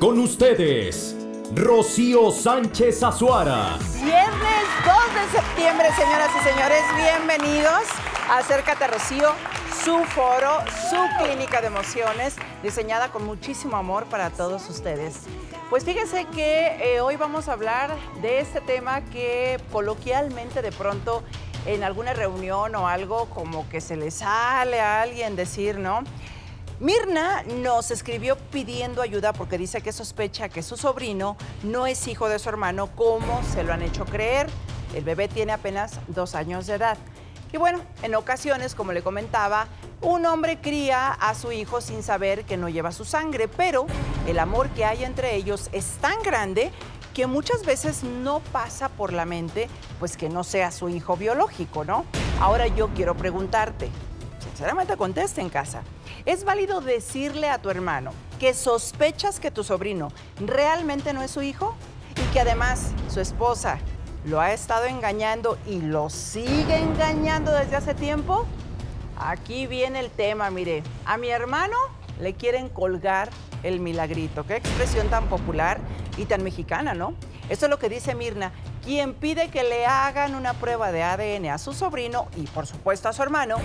Con ustedes, Rocío Sánchez Azuara. Viernes 2 de septiembre, señoras y señores, bienvenidos Acércate Rocío, su foro, su clínica de emociones, diseñada con muchísimo amor para todos ustedes. Pues fíjense que eh, hoy vamos a hablar de este tema que coloquialmente de pronto en alguna reunión o algo como que se le sale a alguien decir, ¿no? Mirna nos escribió pidiendo ayuda porque dice que sospecha que su sobrino no es hijo de su hermano como se lo han hecho creer. El bebé tiene apenas dos años de edad. Y bueno, en ocasiones, como le comentaba, un hombre cría a su hijo sin saber que no lleva su sangre, pero el amor que hay entre ellos es tan grande que muchas veces no pasa por la mente, pues que no sea su hijo biológico, ¿no? Ahora yo quiero preguntarte, sinceramente conteste en casa, ¿es válido decirle a tu hermano que sospechas que tu sobrino realmente no es su hijo? Y que además su esposa lo ha estado engañando y lo sigue engañando desde hace tiempo? Aquí viene el tema, mire, a mi hermano le quieren colgar el milagrito. Qué expresión tan popular y tan mexicana, ¿no? Esto es lo que dice Mirna, quien pide que le hagan una prueba de ADN a su sobrino y por supuesto a su hermano,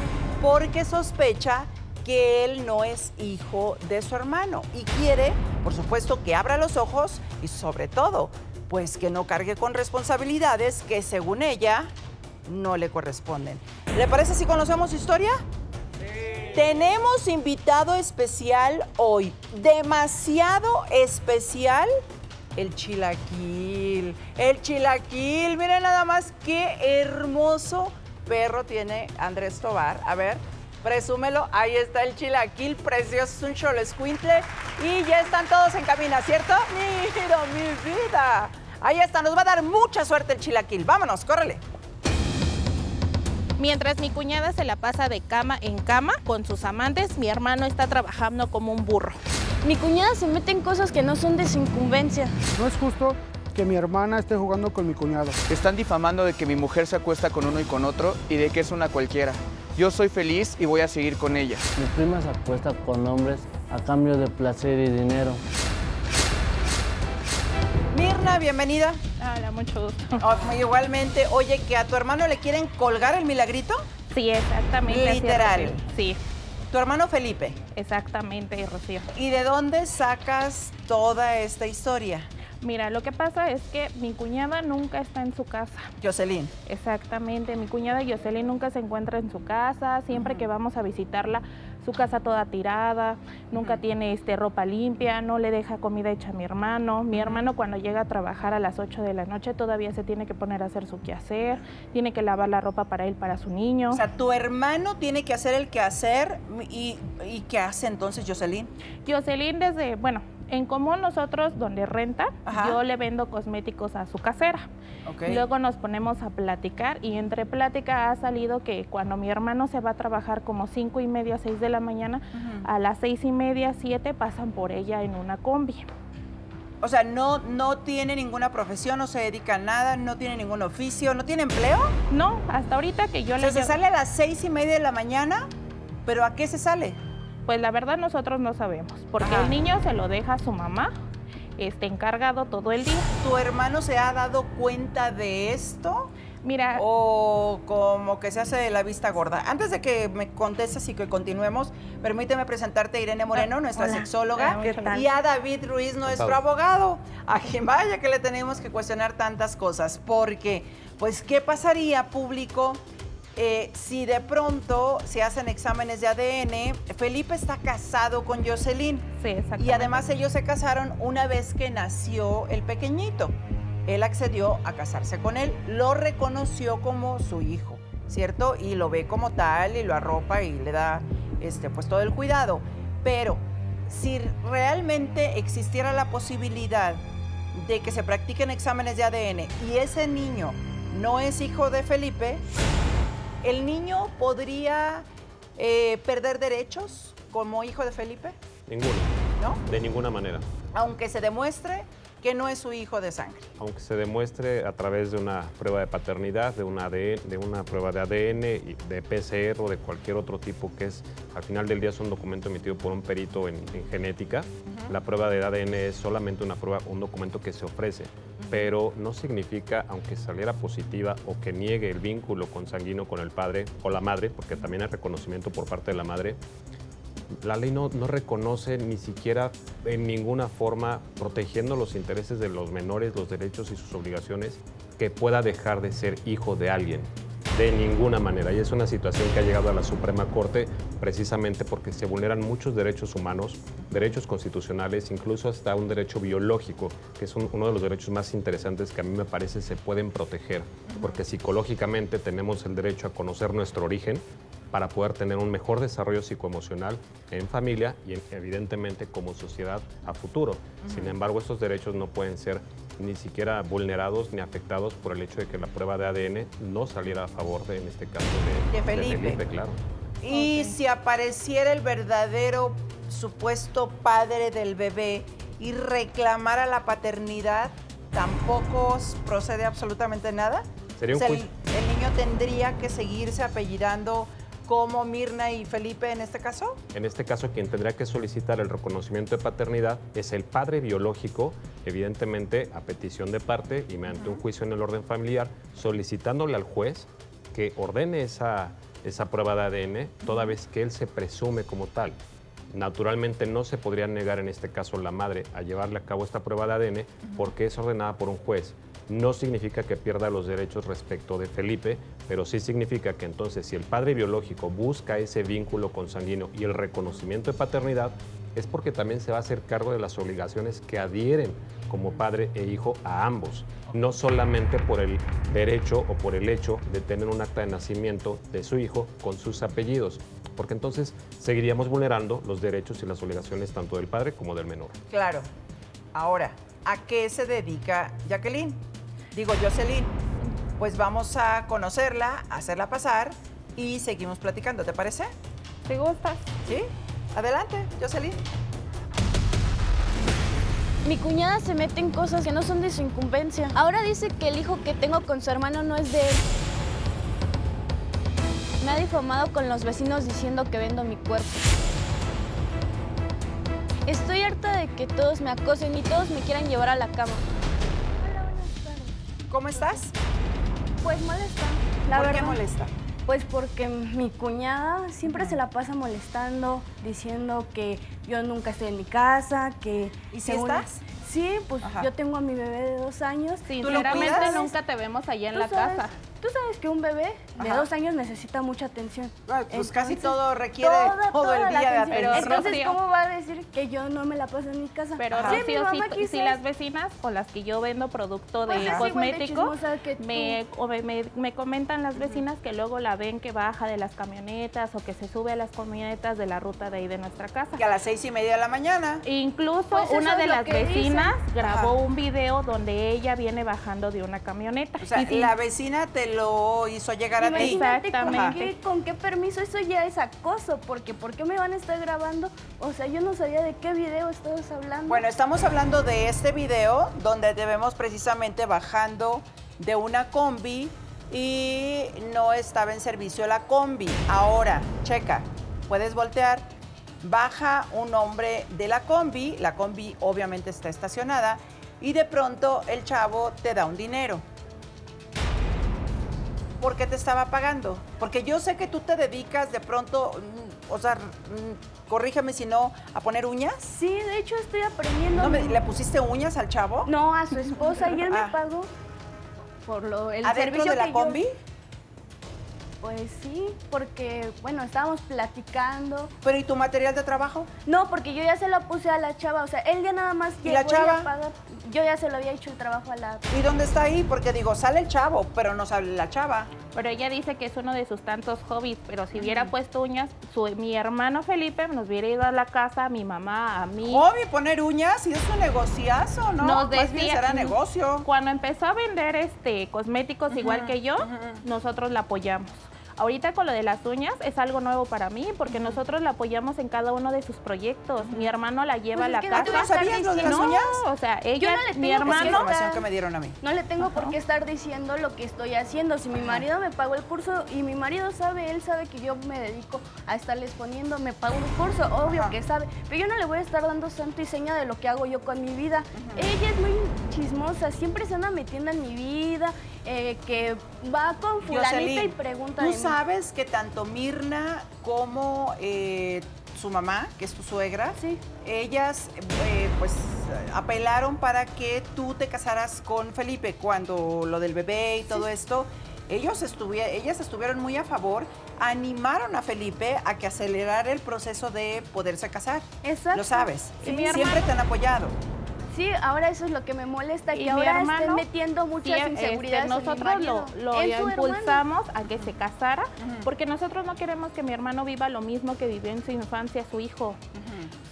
porque sospecha que él no es hijo de su hermano y quiere, por supuesto, que abra los ojos y sobre todo, pues que no cargue con responsabilidades que según ella no le corresponden. ¿Le parece si conocemos su historia? Tenemos invitado especial hoy, demasiado especial, el chilaquil. El chilaquil, miren nada más qué hermoso perro tiene Andrés Tobar. A ver, presúmelo, ahí está el chilaquil, precioso, es un cholo escuintle. Y ya están todos en cabina, ¿cierto? Mira mi vida. Ahí está, nos va a dar mucha suerte el chilaquil. Vámonos, córrele. Mientras mi cuñada se la pasa de cama en cama con sus amantes, mi hermano está trabajando como un burro. Mi cuñada se mete en cosas que no son de su incumbencia. No es justo que mi hermana esté jugando con mi cuñado. Están difamando de que mi mujer se acuesta con uno y con otro y de que es una cualquiera. Yo soy feliz y voy a seguir con ella. Mi prima se acuesta con hombres a cambio de placer y dinero. Mirna, bienvenida. Hola, mucho gusto. Oh, igualmente, oye, que a tu hermano le quieren colgar el milagrito. Sí, exactamente. Literal. Sí, Tu hermano Felipe. exactamente, Rocío. ¿Y de dónde sacas toda esta historia? Mira, lo que pasa es que mi cuñada nunca está en su casa. Jocelyn. Exactamente, mi cuñada Jocelyn nunca se encuentra en su casa, siempre que vamos a visitarla, su casa toda tirada, nunca tiene este, ropa limpia, no le deja comida hecha a mi hermano. Mi hermano cuando llega a trabajar a las 8 de la noche todavía se tiene que poner a hacer su quehacer, tiene que lavar la ropa para él, para su niño. O sea, tu hermano tiene que hacer el quehacer y, y ¿qué hace entonces Jocelyn? Jocelyn desde, bueno, en común nosotros donde renta, Ajá. yo le vendo cosméticos a su casera. Ok. Luego nos ponemos a platicar y entre plática ha salido que cuando mi hermano se va a trabajar como cinco y media, seis de la mañana, a las seis y media, siete pasan por ella en una combi. O sea, no, no tiene ninguna profesión, no se dedica a nada, no tiene ningún oficio, no tiene empleo. No, hasta ahorita que yo O le sea, se llevo- sale a las seis y media de la mañana, pero ¿a qué se sale? Pues la verdad nosotros no sabemos, porque Ajá. el niño se lo deja a su mamá, este encargado todo el día. ¿Tu hermano se ha dado cuenta de esto? Mira, o como que se hace de la vista gorda. Antes de que me contestes y que continuemos, permíteme presentarte a Irene Moreno, nuestra hola. sexóloga, Hola, ¿qué tal? y a David Ruiz, nuestro abogado, a quien vaya que le tenemos que cuestionar tantas cosas, porque, pues, ¿qué pasaría, público, eh, si de pronto se hacen exámenes de ADN? Felipe está casado con Jocelyn. sí, exactamente. Y además ellos se casaron una vez que nació el pequeñito. Él accedió a casarse con él, lo reconoció como su hijo, ¿cierto? Y lo ve como tal y lo arropa y le da este, pues todo el cuidado. Pero si realmente existiera la posibilidad de que se practiquen exámenes de ADN y ese niño no es hijo de Felipe, ¿el niño podría eh, perder derechos como hijo de Felipe? Ninguno, ¿No? de ninguna manera. aunque se demuestre que no es su hijo de sangre. Aunque se demuestre a través de una prueba de paternidad, de una, ADN, de una prueba de ADN, de PCR o de cualquier otro tipo que es, al final del día es un documento emitido por un perito en, en genética, la prueba de ADN es solamente una prueba, un documento que se ofrece, pero no significa, aunque saliera positiva o que niegue el vínculo consanguíneo con el padre o la madre, porque también hay reconocimiento por parte de la madre, la ley no, no, reconoce ni siquiera en ninguna forma, protegiendo los intereses de los menores, los derechos y sus obligaciones, que pueda dejar de ser hijo de alguien. De ninguna manera. Y es una situación que ha llegado a la Suprema Corte precisamente porque se vulneran muchos derechos humanos, derechos constitucionales, incluso hasta un derecho biológico, que es un, uno de los derechos más interesantes que a mí me parece se pueden proteger, porque psicológicamente tenemos el derecho a conocer nuestro origen, para poder tener un mejor desarrollo psicoemocional en familia y evidentemente como sociedad a futuro. Sin embargo, estos derechos no pueden ser ni siquiera vulnerados ni afectados por el hecho de que la prueba de ADN no saliera a favor de, en este caso, de, de Felipe. De Felipe claro. Y okay. si apareciera el verdadero supuesto padre del bebé y reclamara la paternidad, ¿tampoco procede absolutamente nada? Sería un o sea, el, el niño tendría que seguirse apellidando como Mirna y Felipe en este caso? En este caso, quien tendría que solicitar el reconocimiento de paternidad es el padre biológico, evidentemente a petición de parte y mediante uh -huh. un juicio en el orden familiar, solicitándole al juez que ordene esa, esa prueba de ADN, toda vez que él se presume como tal. Naturalmente no se podría negar en este caso la madre a llevarle a cabo esta prueba de ADN porque es ordenada por un juez no significa que pierda los derechos respecto de Felipe, pero sí significa que entonces si el padre biológico busca ese vínculo consanguíneo y el reconocimiento de paternidad, es porque también se va a hacer cargo de las obligaciones que adhieren como padre e hijo a ambos, no solamente por el derecho o por el hecho de tener un acta de nacimiento de su hijo con sus apellidos, porque entonces seguiríamos vulnerando los derechos y las obligaciones tanto del padre como del menor. Claro. Ahora, ¿a qué se dedica Jacqueline? Digo, Jocelyn. Pues vamos a conocerla, a hacerla pasar y seguimos platicando, ¿te parece? ¿Te gusta? Sí. Adelante, Jocelyn. Mi cuñada se mete en cosas que no son de su incumbencia. Ahora dice que el hijo que tengo con su hermano no es de él. Me ha difamado con los vecinos diciendo que vendo mi cuerpo. Estoy harta de que todos me acosen y todos me quieran llevar a la cama. ¿Cómo estás? Pues molesta, la ¿Por verdad. qué molesta? Pues porque mi cuñada siempre se la pasa molestando, diciendo que yo nunca estoy en mi casa, que... ¿Y si estás? Sí, pues Ajá. yo tengo a mi bebé de dos años. Sinceramente nunca te vemos allá en la sabes- casa. Tú sabes que un bebé de Ajá. dos años necesita mucha atención. Ah, Pues casi Entonces, todo requiere toda- todo toda el la día de atención. Entonces, Rocío- ¿cómo va a decir que yo no me la paso en mi casa? Pero Ajá. Sí, Rocío, mamá si, si las vecinas o las que yo vendo producto de Pues de cosmético, tú. me, o me, me- me comentan las vecinas que luego la ven que baja de las camionetas o que se sube a las camionetas de la ruta de ahí de nuestra casa. Que a las seis y media de la mañana. Incluso Pues una de las vecinas grabó Ajá. un video donde ella viene bajando de una camioneta. O sea, Y sí, la vecina te lo hizo llegar a ti. Con Exactamente. qué, con qué permiso eso ya es acoso, porque ¿por qué me van a estar grabando? O sea, yo no sabía de qué video estabas hablando. Bueno, estamos hablando de este video donde debemos precisamente bajando de una combi y no estaba en servicio la combi. Ahora, checa, puedes voltear. Baja un hombre de la combi, la combi obviamente está estacionada y de pronto el chavo te da un dinero. ¿Por qué te estaba pagando? Porque yo sé que tú te dedicas de pronto, mm, o sea, mm, corrígeme si no, a poner uñas. sí, de hecho estoy aprendiendo. ¿No me- ¿Le pusiste uñas al chavo? No, a su esposa y él Ah. me pagó por lo el ¿Adentro servicio de la que yo- combi? Pues sí, porque bueno, estábamos platicando. ¿Pero y tu material de trabajo? No, porque yo ya se lo puse a la chava, o sea, él ya nada más ¿Y la chava? a pagar. Yo ya se lo había hecho el trabajo a la ¿Y dónde está ahí? Porque digo, sale el chavo, pero no sale la chava. Pero ella dice que es uno de sus tantos hobbies, pero si hubiera puesto uñas, su- mi hermano Felipe nos hubiera ido a la casa, mi mamá, a mí. Hobby, poner uñas, y es un negociazo, ¿no? Nos Más bien será negocio. Cuando empezó a vender este cosméticos igual que yo, nosotros la apoyamos. Ahorita con lo de las uñas es algo nuevo para mí porque nosotros la apoyamos en cada uno de sus proyectos. Mi hermano la lleva Pues a la no casa. vas a estar ¿Sabías lo de las no, uñas? o sea, ella, no le mi tengo por qué hermano, información que me dieron a mí. No le tengo por qué estar diciendo lo que estoy haciendo. Si mi marido me pagó el curso y mi marido sabe, él sabe que yo me dedico a estarles poniendo, me pago un curso, obvio Ajá. que sabe. Pero yo no le voy a estar dando santo y seña de lo que hago yo con mi vida. Ella es muy chismosa, siempre se anda metiendo en mi vida, eh, que va con fulanita y pregunta Tú de mí. Sabes que tanto Mirna como eh, su mamá, que es tu suegra, Sí. ellas eh, pues apelaron para que tú te casaras con Felipe cuando lo del bebé y todo esto. Ellos estuvi- ellas estuvieron muy a favor, animaron a Felipe a que acelerara el proceso de poderse casar. Exacto. Lo sabes. Siempre hermano- te han apoyado. Sí, ahora eso es lo que me molesta, Y que mi ahora hermano, estén metiendo muchas Sí, este, inseguridades en mi nosotros marido. lo, lo hermano. impulsamos a que se casara porque nosotros no queremos que mi hermano viva lo mismo que vivió en su infancia su hijo.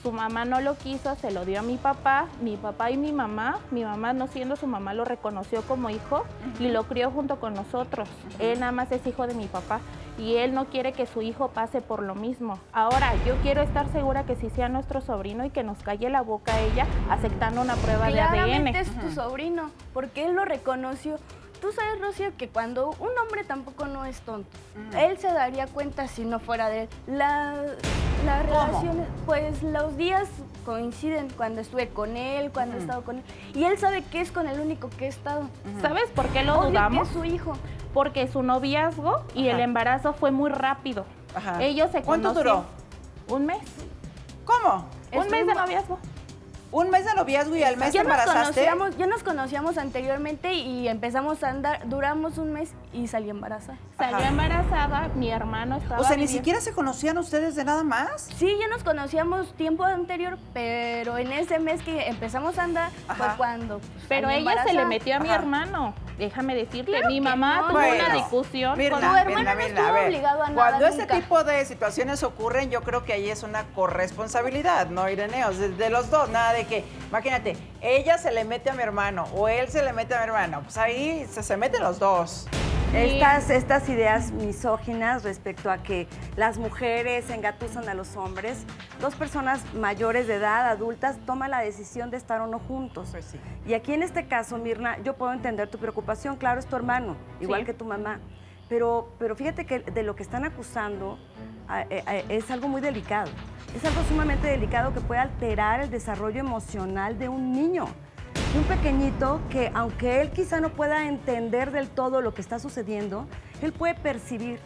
Su mamá no lo quiso, se lo dio a mi papá, mi papá y mi mamá. Mi mamá, no siendo su mamá, lo reconoció como hijo y lo crió junto con nosotros. Él nada más es hijo de mi papá y él no quiere que su hijo pase por lo mismo. Ahora, yo quiero estar segura que si sea nuestro sobrino y que nos calle la boca a ella aceptando una prueba de Claramente ADN. es tu sobrino, porque él lo reconoció. Tú sabes, Rocío, que cuando un hombre tampoco no es tonto, él se daría cuenta si no fuera de él. La, las relaciones, pues los días coinciden cuando estuve con él, cuando he estado con él. Y él sabe que es con el único que he estado. ¿Sabes por qué lo Obvio dudamos? que es su hijo. Porque su noviazgo y el embarazo fue muy rápido. Ajá. Ellos se ¿Cuánto duró? Un mes. ¿Cómo? Un mes de noviazgo. Un mes de noviazgo y al mes te Ya nos, embarazaste. conocíamos, ya nos conocíamos anteriormente y empezamos a andar, duramos un mes y salí embarazada. Salió Ajá. embarazada, mi hermano estaba O sea, ni siquiera se conocían ustedes de nada más. Sí, ya nos conocíamos tiempo anterior, pero en ese mes que empezamos a andar Ajá. fue cuando. pues, Pero salí ella se le metió a mi Ajá. hermano. Déjame decirte, Claro mi mamá no. tuvo Bueno, una discusión Mirna, con Tu hermano Mirna, no Mirna, estuvo a ver, obligado a nada Cuando este nunca. tipo de situaciones ocurren, yo creo que ahí es una corresponsabilidad, ¿no, Irene? O sea, de, los dos, nada de que, imagínate, ella se le mete a mi hermano o él se le mete a mi hermano. Pues ahí se, se meten los dos. Estas, estas ideas misóginas respecto a que las mujeres engatusan a los hombres, dos personas mayores de edad, adultas, toman la decisión de estar o no juntos. Pues sí. Y aquí en este caso, Mirna, yo puedo entender tu preocupación, claro, es tu hermano, igual Sí. que tu mamá. Pero, pero fíjate que de lo que están acusando a- es algo muy delicado. Es algo sumamente delicado que puede alterar el desarrollo emocional de un niño. De un pequeñito que, aunque él quizá no pueda entender del todo lo que está sucediendo, él puede percibir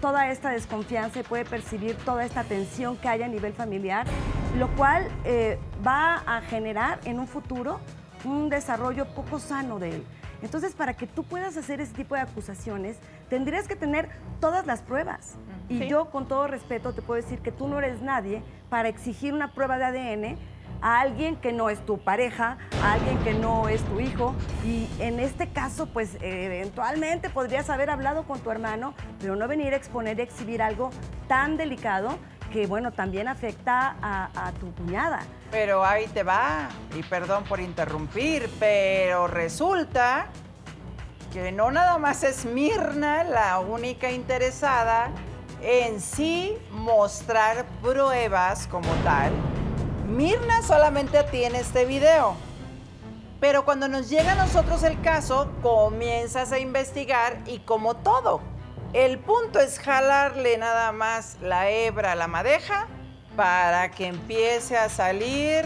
toda esta desconfianza y puede percibir toda esta tensión que hay a nivel familiar, lo cual eh, va a generar en un futuro un desarrollo poco sano de él. Entonces, para que tú puedas hacer ese tipo de acusaciones, tendrías que tener todas las pruebas. Y Sí. yo, con todo respeto, te puedo decir que tú no eres nadie para exigir una prueba de ADN a alguien que no es tu pareja, a alguien que no es tu hijo. Y en este caso, pues eventualmente podrías haber hablado con tu hermano, pero no venir a exponer y exhibir algo tan delicado que, bueno, también afecta a, a tu cuñada. Pero ahí te va, y perdón por interrumpir, pero resulta que no nada más es Mirna la única interesada en sí mostrar pruebas como tal. Mirna solamente tiene este video. Pero cuando nos llega a nosotros el caso, comienzas a investigar y como todo, el punto es jalarle nada más la hebra a la madeja para que empiece a salir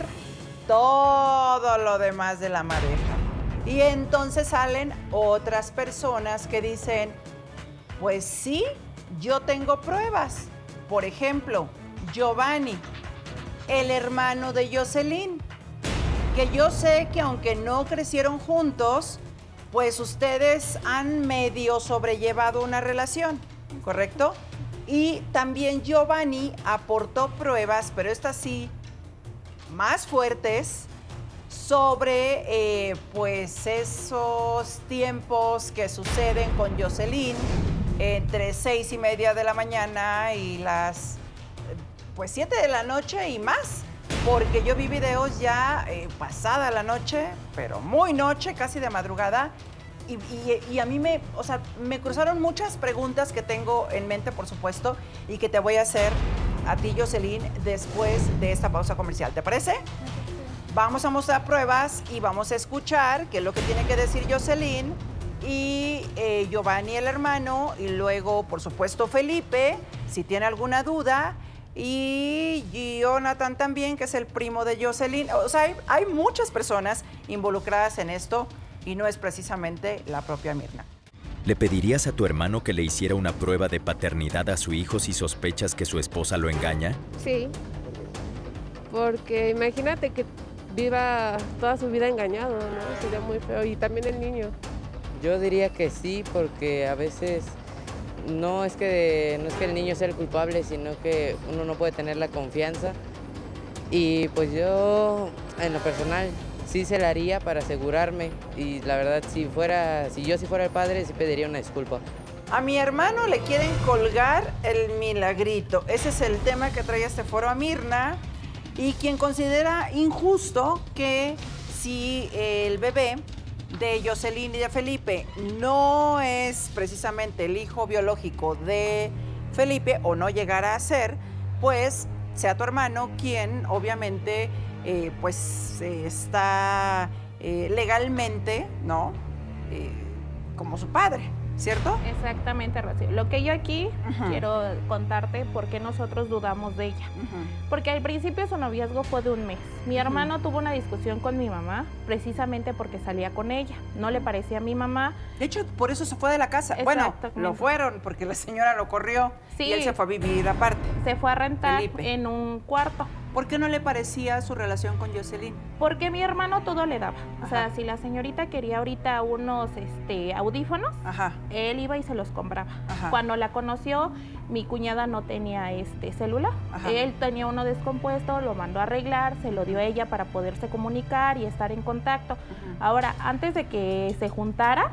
todo lo demás de la madeja. Y entonces salen otras personas que dicen, pues sí, yo tengo pruebas. Por ejemplo, Giovanni, el hermano de Jocelyn, que yo sé que aunque no crecieron juntos, pues ustedes han medio sobrellevado una relación, ¿correcto? Y también Giovanni aportó pruebas, pero estas sí, más fuertes, sobre eh, pues esos tiempos que suceden con Jocelyn entre seis y media de la mañana y las pues siete de la noche y más. Porque yo vi videos ya eh, pasada la noche, pero muy noche, casi de madrugada, y, y- y a mí me, o sea, me cruzaron muchas preguntas que tengo en mente, por supuesto, y que te voy a hacer a ti, Jocelyn, después de esta pausa comercial. ¿Te parece? Vamos a mostrar pruebas y vamos a escuchar qué es lo que tiene que decir Jocelyn y eh, Giovanni el hermano y luego, por supuesto, Felipe, si tiene alguna duda. Y Jonathan también, que es el primo de Jocelyn. O sea, hay, hay muchas personas involucradas en esto y no es precisamente la propia Mirna. ¿Le pedirías a tu hermano que le hiciera una prueba de paternidad a su hijo si sospechas que su esposa lo engaña? Sí, porque imagínate que viva toda su vida engañado, ¿no? Sería muy feo. Y también el niño. Yo diría que sí, porque a veces no es que no es que el niño sea el culpable, sino que uno no puede tener la confianza. Y pues yo, en lo personal, sí se la haría para asegurarme. Y la verdad, si fuera, si yo si fuera el padre, sí pediría una disculpa. A mi hermano le quieren colgar el milagrito. Ese es el tema que trae este foro a Mirna. Y quien considera injusto que si el bebé de Jocelyn y de Felipe no es precisamente el hijo biológico de Felipe o no llegara a ser, pues sea tu hermano quien obviamente eh, pues eh, está eh, legalmente, ¿no? Como su padre, ¿cierto? Exactamente, Rocío. Lo que yo aquí Ajá. quiero contarte por qué nosotros dudamos de ella. Porque al principio su noviazgo fue de un mes. Mi hermano tuvo una discusión con mi mamá precisamente porque salía con ella. No le parecía a mi mamá. De hecho, por eso se fue de la casa. Bueno, lo fueron porque la señora lo corrió Sí. y él se fue a vivir aparte. Se fue a rentar Felipe. en un cuarto. ¿Por qué no le parecía su relación con Jocelyn? Porque mi hermano todo le daba. O sea, si la señorita quería ahorita unos este, audífonos, él iba y se los compraba. Ajá. Cuando la conoció, mi cuñada no tenía este celular. Ajá. Él tenía uno descompuesto, lo mandó a arreglar, se lo dio a ella para poderse comunicar y estar en contacto. Ahora, antes de que se juntara,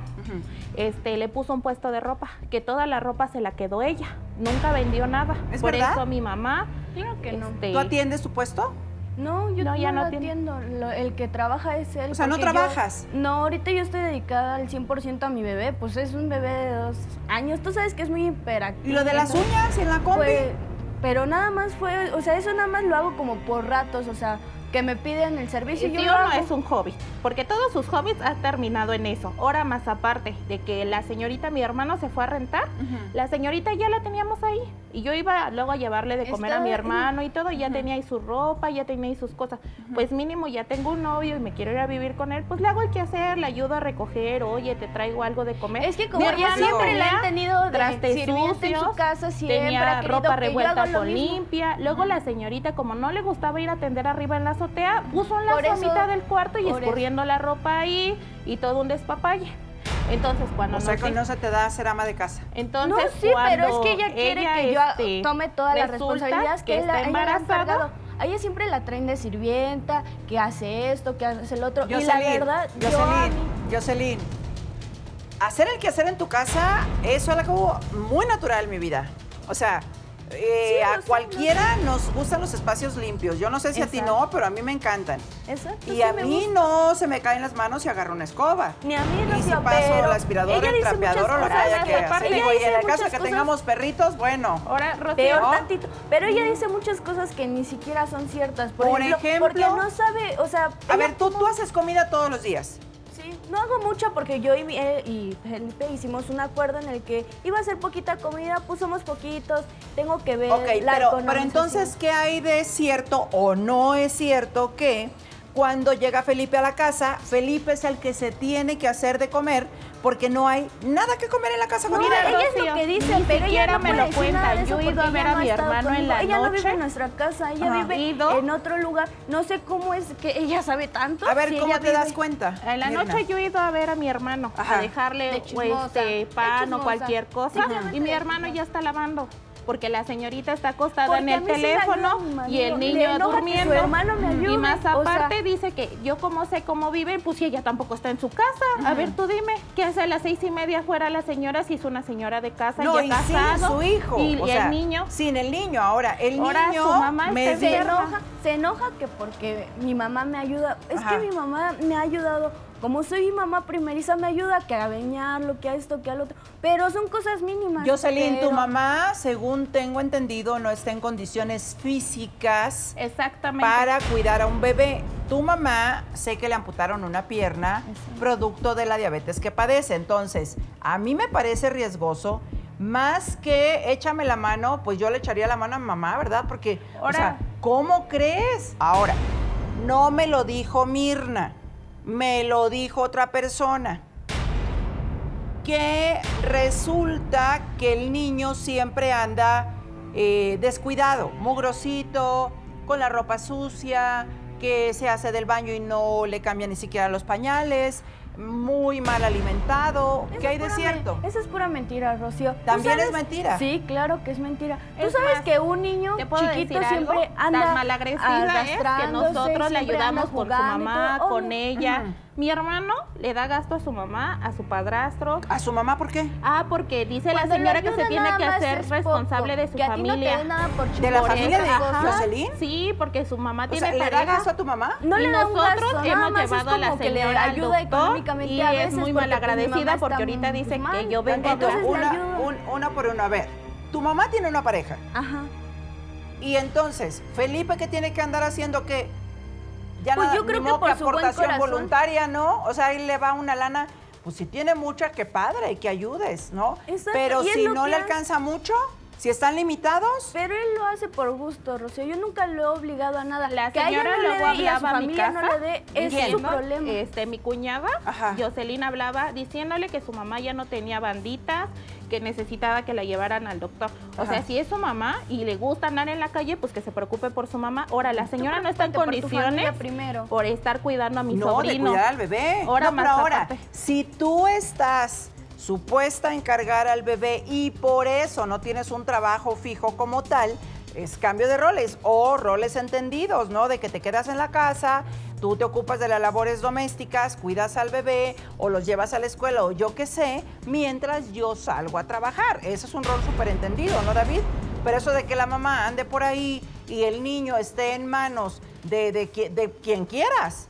este, le puso un puesto de ropa, que toda la ropa se la quedó ella. Nunca vendió nada. ¿Es Por verdad? eso mi mamá. Claro que no. este, ¿Tú atiendes tu puesto? No, yo No, ya no atiendo. Lo- el que trabaja es él. O sea, ¿no yo- trabajas? no, ahorita yo estoy dedicada al 100% a mi bebé. Pues es un bebé de dos años. Tú sabes que es muy hiperactivo. ¿Y lo de las uñas en la combi? Pues, pero nada más fue, o sea, eso nada más lo hago como por ratos, o sea, que me piden el servicio. Y o yo no es un hobby, porque todos sus hobbies han terminado en eso. Ahora más aparte de que la señorita, mi hermano se fue a rentar, la señorita ya la teníamos ahí. Y yo iba luego a llevarle de comer a mi Está- hermano y todo, y ya tenía ahí su ropa, ya tenía ahí sus cosas. Pues mínimo ya tengo un novio y me quiero ir a vivir con él, pues le hago el quehacer, le ayudo a recoger, oye, te traigo algo de comer. Es que como Mi hermano siempre la han tenido de sirvienta en su sucios, casa, siempre tenía ropa que revuelta con limpia. Luego la señorita, como no le gustaba ir a atender arriba en la azotea, puso en la Por eso- somita del cuarto y eso. escurriendo la ropa ahí y todo un despapalle. Entonces, cuando O sea, nos que no se te da ser ama de casa. entonces, no, sí, pero es que ella quiere ella, que yo este, tome todas las responsabilidades que, que él, la- está ha embarazada. A ella siempre la traen de sirvienta, que hace esto, que hace el otro. y la Jocelyn, verdad, yo Jocelyn, mí- Jocelyn, hacer el quehacer en tu casa es algo muy natural, mi vida. O sea, eh, Sí, a cualquiera nos gustan los espacios limpios. Yo no sé si a ti no, pero a mí me encantan. Exacto, Y sí a mí no se me caen las manos y agarro una escoba. Ni a mí, Y si paso pero la aspiradora, el trapeador o lo que haya que hacer. Digo, y en el caso de que tengamos perritos, bueno. Ahora, Rocío, Peor ¿no? tantito. Pero ella dice muchas cosas que ni siquiera son ciertas. Por, Por ejemplo, ejemplo, porque no sabe, o sea... A ver, tú, tú haces comida todos los días. No hago mucho porque yo y, él y Felipe hicimos un acuerdo en el que iba a ser poquita comida, pusimos poquitos, tengo que ver Ok, la pero, pero entonces, ¿qué hay de cierto o no es cierto que cuando llega Felipe a la casa, Felipe es el que se tiene que hacer de comer porque no hay nada que comer en la casa No, ella es lo que dice, ni pero ella siquiera no me lo cuenta. Yo he ido a ver a no mi hermano en la Ella no noche. vive en nuestra casa, ella Ajá. vive Ido. en otro lugar. No sé cómo es que ella sabe tanto. A ver, si ¿cómo te das cuenta? En la Mirna? noche yo he ido a ver a mi hermano, Ajá. a dejarle De o chismosa, este, de pan o cualquier cosa. Y mi hermano ya está lavando. Porque la señorita está acostada Porque en el teléfono ayuda y el niño enoja que su durmiendo. hermano me ayude, Y más o sea- aparte dice que yo como sé cómo vive, pues si ella tampoco está en su casa. A ver, tú dime, ¿qué hace a las seis y media fuera la señora si es una señora de casa No, ya y sin casado? su hijo. Y, o y sea, el niño. Sin el niño. Ahora, el Ahora niño su mamá me enferma. enoja. se enoja que porque mi mamá me ayuda. Es Ajá. que mi mamá me ha ayudado. Como soy mamá primeriza, me ayuda que a bañarlo, que a esto, que al otro. Pero son cosas mínimas. Jocelyn, tu pero- mamá, según tengo entendido, no está en condiciones físicas Exactamente. para cuidar a un bebé. Tu mamá, sé que le amputaron una pierna, producto de la diabetes que padece. Entonces, a mí me parece riesgoso. Más que échame la mano, pues yo le echaría la mano a mi mamá, ¿verdad? Porque, o Ahora- sea, ¿cómo crees? Ahora, no me lo dijo Mirna, me lo dijo otra persona. Que resulta que el niño siempre anda eh, descuidado, mugrosito, con la ropa sucia, que se hace del baño y no le cambia ni siquiera los pañales, muy mal alimentado. Eso ¿Qué hay de cierto? Eso es pura mentira, Rocío. ¿Tú ¿También es mentira? Sí, claro que es mentira. Tú Es sabes más, que un niño ¿te puedo chiquito algo? siempre anda Tan es que nosotros le ayudamos con su mamá, con ella. Mi hermano le da gasto a su mamá, a su padrastro. ¿A su mamá por qué? Ah, porque dice la Cuando le señora que se tiene que hacer es responsable poco, de su que a ti no te familia. nada por ¿De la familia de. Jocelyn? Sí, porque su mamá O tiene sea, ¿le da pareja. gasto a tu mamá? No y le da un nosotros gasto, nada hemos más llevado a la le señora al ayuda doctor económicamente y a es muy pues, mi malagradecida porque ahorita dice mal. que yo vengo. Entonces le una, un- una por una. A ver, tu mamá tiene una pareja. Ajá. Y entonces, Felipe, ¿qué tiene que andar haciendo qué? Ya Pues nada, yo creo ni que modo por su buen aportación corazón. voluntaria, ¿no? O sea, ahí le va una lana. Pues si tiene mucha, qué padre, que ayudes, ¿no? Exacto, Pero y si no que le hace. alcanza mucho, si están limitados, Pero él lo hace por gusto, Rocío. Yo nunca lo he obligado a nada. La que señora no le luego y a su hablaba a mi casa no le dé, es su diciendo, problema. Este, mi cuñada, Ajá. Jocelyn hablaba diciéndole que su mamá ya no tenía banditas, que necesitaba que la llevaran al doctor. O Ajá. sea, si es su mamá y le gusta andar en la calle, pues que se preocupe por su mamá. Ahora, la señora no está en preocúpate por condiciones primero. por estar cuidando a mi no, sobrino. cuidar al bebé. Ahora no, pero ahora, si tú estás supuesta a encargar al bebé y por eso no tienes un trabajo fijo como tal, es cambio de roles o roles entendidos, ¿no? De que te quedas en la casa, tú te ocupas de las labores domésticas, cuidas al bebé o los llevas a la escuela o yo qué sé, mientras yo salgo a trabajar. Ese es un rol súper entendido, ¿no, David? Pero eso de que la mamá ande por ahí y el niño esté en manos de, de, de quien quieras.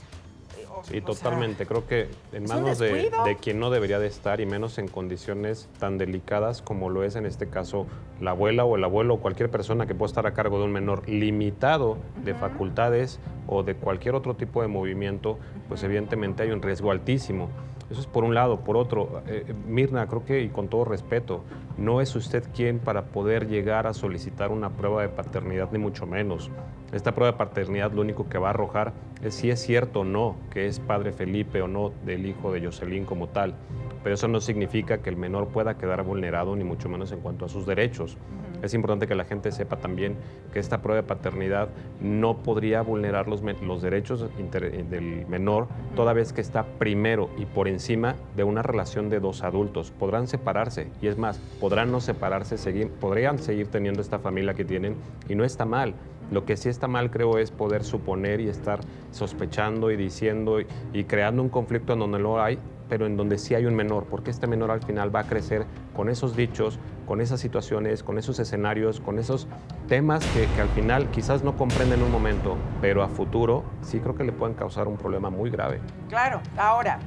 Sí, O sea, totalmente. Creo que en manos de, de quien no debería de estar y menos en condiciones tan delicadas como lo es en este caso la abuela o el abuelo o cualquier persona que pueda estar a cargo de un menor limitado de facultades o de cualquier otro tipo de movimiento, pues evidentemente hay un riesgo altísimo. Eso es por un lado. Por otro, eh, Mirna, creo que, y con todo respeto, no es usted quien para poder llegar a solicitar una prueba de paternidad, ni mucho menos. Esta prueba de paternidad lo único que va a arrojar es si es cierto o no que es padre Felipe o no del hijo de Jocelyn como tal. Pero eso no significa que el menor pueda quedar vulnerado, ni mucho menos en cuanto a sus derechos. Es importante que la gente sepa también que esta prueba de paternidad no podría vulnerar los, los derechos inter- del menor toda vez que está primero y por encima de una relación de dos adultos. Podrán separarse y es más, podrán no separarse, seguir, podrían seguir teniendo esta familia que tienen y no está mal. Lo que sí está mal, creo, es poder suponer y estar sospechando y diciendo y, y creando un conflicto en donde no hay, pero en donde sí hay un menor, porque este menor al final va a crecer con esos dichos, con esas situaciones, con esos escenarios, con esos temas que, que al final quizás no comprende en un momento, pero a futuro sí creo que le pueden causar un problema muy grave. Claro, ahora,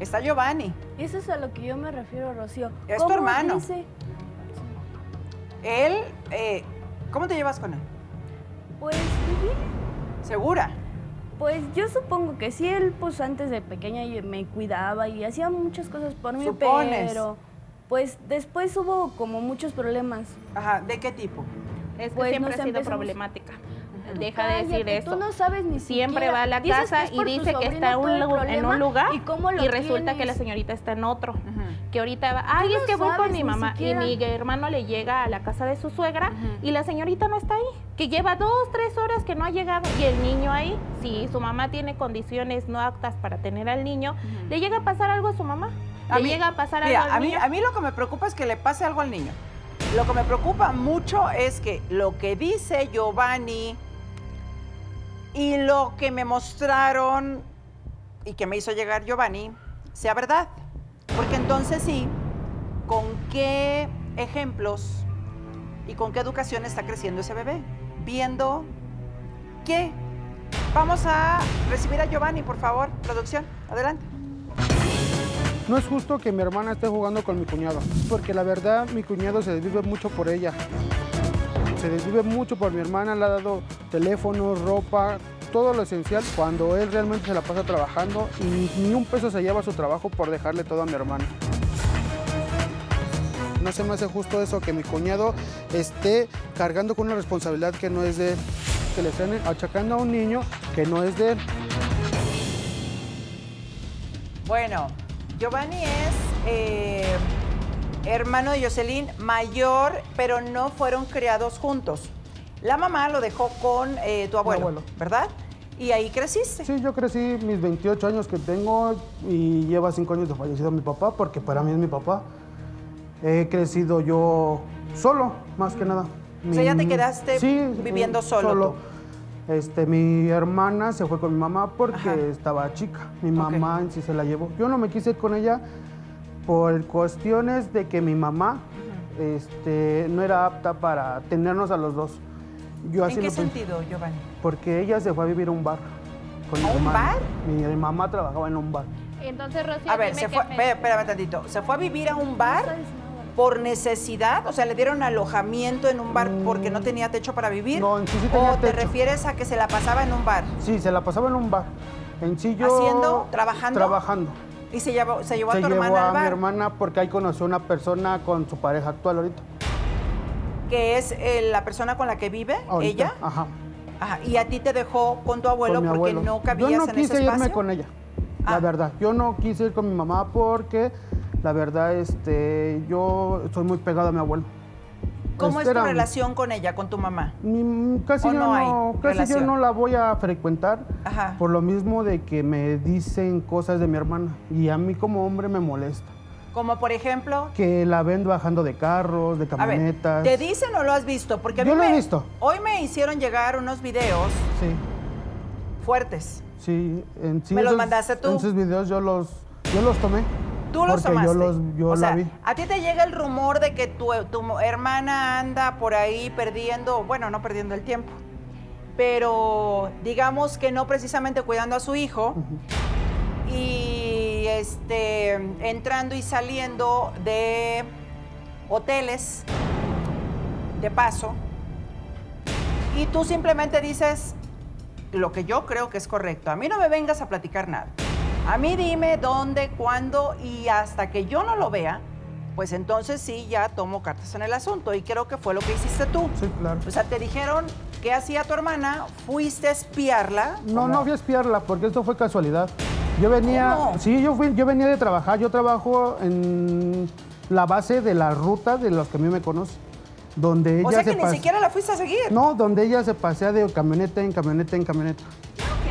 está Giovanni. Y eso es a lo que yo me refiero, Rocío. Es tu ¿Cómo hermano. dice? Él, eh, ¿cómo te llevas con él? Pues bien. ¿Segura? Pues yo supongo que sí, él pues antes de pequeña me cuidaba y hacía muchas cosas por mí, Supones. pero pues después hubo como muchos problemas. Ajá, ¿de qué tipo? Es que Pues siempre ha sido empezamos- problemática. Deja de decir eso. Tú no sabes ni Siempre siquiera. va a la Dices casa y dice que está un en un lugar y, cómo lo y resulta que la señorita está en otro. Que ahorita va, ay, no es que voy con mi mamá y mi hermano le llega a la casa de su suegra y la señorita no está ahí. Que lleva dos, tres horas que no ha llegado y el niño ahí, si su mamá tiene condiciones no aptas para tener al niño, le llega a pasar algo a su mamá. A le mí- llega a pasar Mira, algo al a mí, niño. a mí lo que me preocupa es que le pase algo al niño. Lo que me preocupa mucho es que lo que dice Giovanni y lo que me mostraron y que me hizo llegar Giovanni sea verdad. Porque entonces sí, ¿con qué ejemplos y con qué educación está creciendo ese bebé? Viendo qué? Vamos a recibir a Giovanni, por favor. Producción, adelante. No es justo que mi hermana esté jugando con mi cuñado, porque la verdad mi cuñado se desvive mucho por ella. Se desvive mucho por mi hermana, le ha dado teléfono, ropa, todo lo esencial, cuando él realmente se la pasa trabajando y ni un peso se lleva a su trabajo por dejarle todo a mi hermana. No se me hace justo eso, que mi cuñado esté cargando con una responsabilidad que no es de él, que le estén achacando a un niño que no es de él. Bueno, Giovanni es eh, hermano de Jocelyn, mayor, pero no fueron criados juntos. La mamá lo dejó con eh, tu abuelo, abuelo. ¿verdad? Y ahí creciste. Sí, yo crecí mis 28 años que tengo y lleva 5 años de fallecido mi papá, porque para mí es mi papá. He crecido yo solo, más que nada. O sea, ya te quedaste viviendo eh, solo Este, mi hermana se fue con mi mamá porque estaba chica. Mi mamá en sí se la llevó. Yo no me quise ir con ella por cuestiones de que mi mamá este, no era apta para tenernos a los dos. Yo ¿En así qué lo pensé. sentido, Giovanni? Porque ella se fue a vivir a un bar. Con mi ¿A un bar? Mi mamá trabajaba en un bar. Entonces, Rocío, A ver, dime se qué fue, me- espérame, tantito. ¿Se fue a vivir a un bar por necesidad? O sea, ¿le dieron alojamiento en un bar porque no tenía techo para vivir? No, en sí sí tenía ¿O te refieres a que se la pasaba en un bar? Sí, se la pasaba en un bar. En sí yo... ¿Haciendo? ¿Trabajando? Trabajando. ¿Y se llevó, se llevó a se tu llevó hermana a al mi bar? hermana porque ahí conoció una persona con su pareja actual ahorita. Que es eh, la persona con la que vive, Ahorita, ella. Ajá. Ajá, Y a ti te dejó con tu abuelo con mi porque abuelo. no cabías Yo no en quise ese irme espacio. con ella, Ah. la verdad. Yo no quise ir con mi mamá porque, la verdad, este, yo soy muy pegado a mi abuelo. ¿Cómo es tu relación con ella, con tu mamá? Mm, Casi, ¿O yo no hay no, casi yo no la voy a frecuentar Ajá. por lo mismo de que me dicen cosas de mi hermana y a mí como hombre me molesta. Como por ejemplo, Que la ven bajando de carros, de a ver, camionetas. ¿te dicen o lo has visto? Porque a mí Yo lo he me- visto. Hoy me hicieron llegar unos videos Sí, fuertes. sí. En, sí, ¿Me los esos- mandaste tú? En esos videos yo los, yo los tomé. Tú los porque tomaste. yo los yo o la sea, vi. a ti te llega el rumor de que tu, tu hermana anda por ahí perdiendo, bueno, no perdiendo el tiempo, pero digamos que no precisamente cuidando a su hijo y este entrando y saliendo de hoteles de paso y tú simplemente dices lo que yo creo que es correcto. A mí no me vengas a platicar nada. A mí dime dónde, cuándo y hasta que yo no lo vea, pues entonces sí ya tomo cartas en el asunto y creo que fue lo que hiciste tú. Sí, claro. O sea, te dijeron qué hacía tu hermana, fuiste a espiarla. No, no fui a espiarla porque esto fue casualidad. Yo venía, ¿Cómo? sí, yo fui, yo venía de trabajar. Yo trabajo en la base de la ruta de los que a mí me conocen, donde ella O sea se que ni siquiera la fuiste a seguir. No, donde ella se pasea de camioneta en camioneta en camioneta.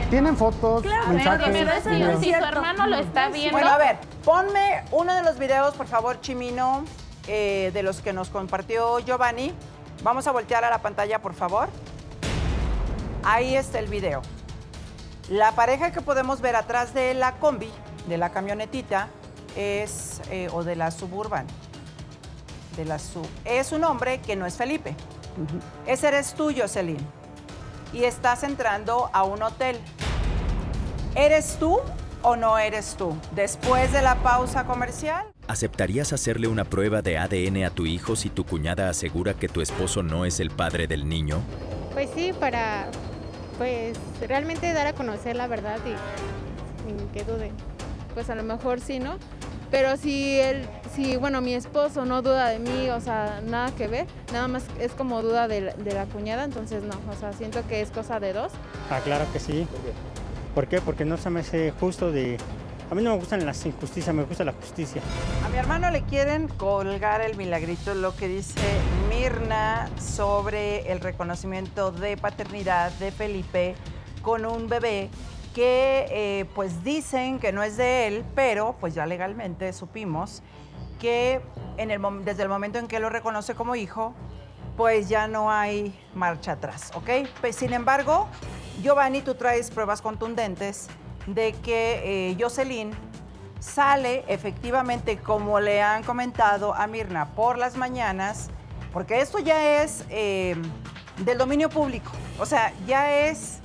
Tienen fotos, mensajes, videos. si su hermano lo está viendo. Bueno, a ver, ponme uno de los videos, por favor, Chimino, eh, de los que nos compartió Giovanni. Vamos a voltear a la pantalla, por favor. Ahí está el video. La pareja que podemos ver atrás de la combi, de la camionetita, es, eh, o de la suburban, de la sub, es un hombre que no es Felipe. Ese eres tú, Jocelyn. Y estás entrando a un hotel. ¿Eres tú o no eres tú? Después de la pausa comercial. ¿Aceptarías hacerle una prueba de ADN a tu hijo si tu cuñada asegura que tu esposo no es el padre del niño? Pues sí, para pues realmente dar a conocer la verdad y sin que duden. pues a lo mejor sí, ¿no? Pero si él, si bueno, mi esposo no duda de mí, o sea, nada que ver, nada más es como duda de, la- de la cuñada, entonces no, o sea, siento que es cosa de dos. Ah, claro que sí. ¿Por qué? Porque no se me hace justo de... A mí no me gustan las injusticias, me gusta la justicia. A mi hermano le quieren colgar el milagrito, lo que dice Mirna sobre el reconocimiento de paternidad de Felipe con un bebé que eh, pues dicen que no es de él, pero pues ya legalmente supimos que desde el momento en que lo reconoce como hijo, pues ya no hay marcha atrás, ¿ok? Sin embargo, Giovanni, tú traes pruebas contundentes de que eh, Jocelyn sale efectivamente, como le han comentado a Mirna, por las mañanas, porque esto ya es eh, del dominio público, o sea, ya es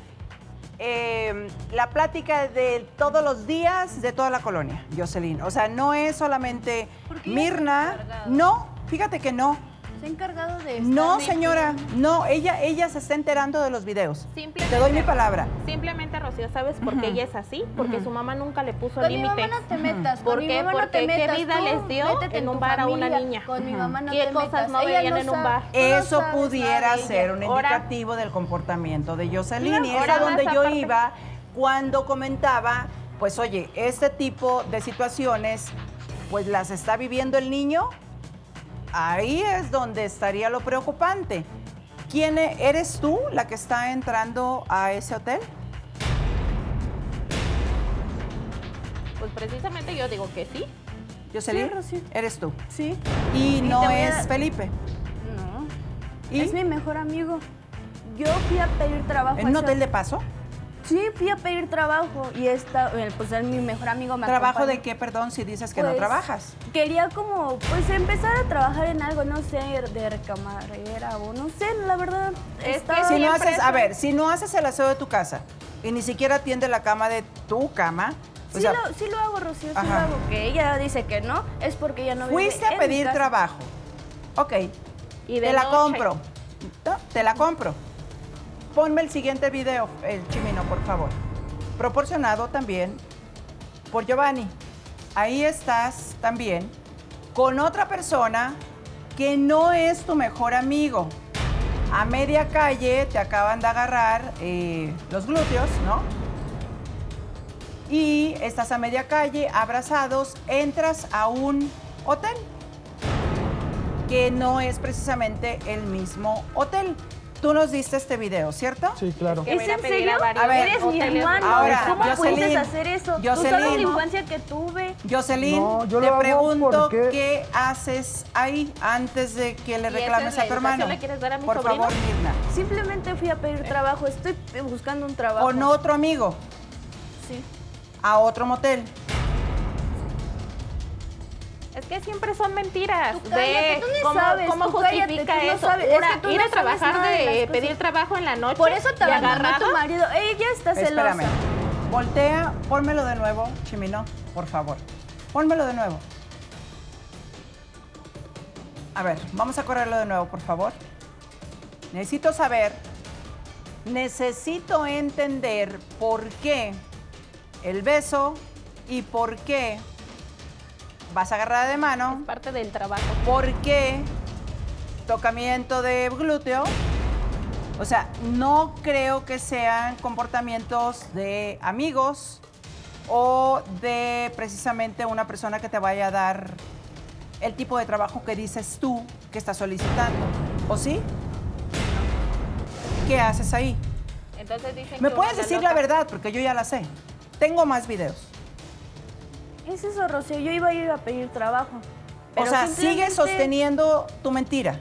eh, la plática de todos los días de toda la colonia, Jocelyn. O sea, no es solamente Mirna. No, fíjate que no. Se ha encargado de No, señora, no, ella, ella se está enterando de los videos. Te doy mi palabra. Simplemente, Rocío, ¿sabes por qué ella es así? Porque su mamá nunca le puso Con mi límites. mamá no te metas, ¿Por qué? mamá no Porque te metas, qué vida tú les dio en en un bar a una niña. con mi mamá no ¿Qué te cosas metas, no ella veían no en un bar? Eso pudiera ser un Ahora- indicativo del comportamiento de Jocelyn. Y es ahora a donde yo aparte- iba cuando comentaba, pues oye, este tipo de situaciones, pues las está viviendo el niño. Ahí es donde estaría lo preocupante. ¿Quién eres tú la que está entrando a ese hotel? Pues precisamente yo digo que sí. Jocelyn, Sí, eres tú. Sí. Y Y no a es Felipe. No. ¿Y? Es mi mejor amigo. Yo fui a pedir trabajo. ¿En un hotel de paso? Sí, fui a pedir trabajo y esta, eh, pues mi mejor amigo me ¿Trabajo acompañó. de qué, perdón, si dices que no Pues, trabajas? Quería como, pues empezar a trabajar en algo, no sé, de camarera o no sé, la verdad. estaba- Si no haces, a ver, si no haces el aseo de tu casa y ni siquiera atiende la cama de tu cama, o Sí, sea, lo, sí lo hago, Rocío, sí Ajá. lo hago. Que ella dice que no, es porque ella no vive fuiste en a mi pedir casa. trabajo. Ok, Y de te la compro. No, te la compro. Ponme el siguiente video, el chimino, por favor. Proporcionado también por Giovanni. Ahí estás también con otra persona que no es tu mejor amigo. A media calle te acaban de agarrar eh, los glúteos, ¿no? Y estás a media calle, abrazados, entras a un hotel que no es precisamente el mismo hotel. Tú nos diste este video, ¿cierto? Sí, claro. ¿Es en serio? A ver, Eres mi hermano. Ahora, ¿Cómo Jocelyn, puedes hacer eso? Tú sabes Jocelyn. la infancia que tuve. Jocelyn, No, yo te pregunto porque- qué haces ahí antes de que le ¿Y esa reclames es la a tu hermano. educación le quieres dar a mi Por sobrino? favor, Mirna. Simplemente fui a pedir trabajo. Estoy buscando un trabajo. Con otro amigo, Sí. a otro motel. Es que siempre son mentiras. Tú cállate, Ve tú cómo, sabes, cómo tú cállate, justifica tú no eso. sabes, es Ahora, que tú ir no a trabajar de de, pedir trabajo en la noche. Por eso te abandonó tu marido. Ella está celosa. Espérame. Voltea, pónmelo de nuevo, Chimino, por favor. Pónmelo de nuevo. A ver, vamos a correrlo de nuevo, por favor. Necesito saber, necesito entender por qué el beso y por qué vas agarrada de mano, Es parte del trabajo. por qué tocamiento de glúteo. O sea, no creo que sean comportamientos de amigos o de precisamente una persona que te vaya a dar el tipo de trabajo que dices tú que estás solicitando. ¿O sí? ¿Qué haces ahí? Entonces dicen ¿Me que puedes decir loca. la verdad? Porque yo ya la sé. Tengo más videos. Es eso, Rocío. Yo iba a ir a pedir trabajo. O sea, simplemente sigues sosteniendo tu mentira.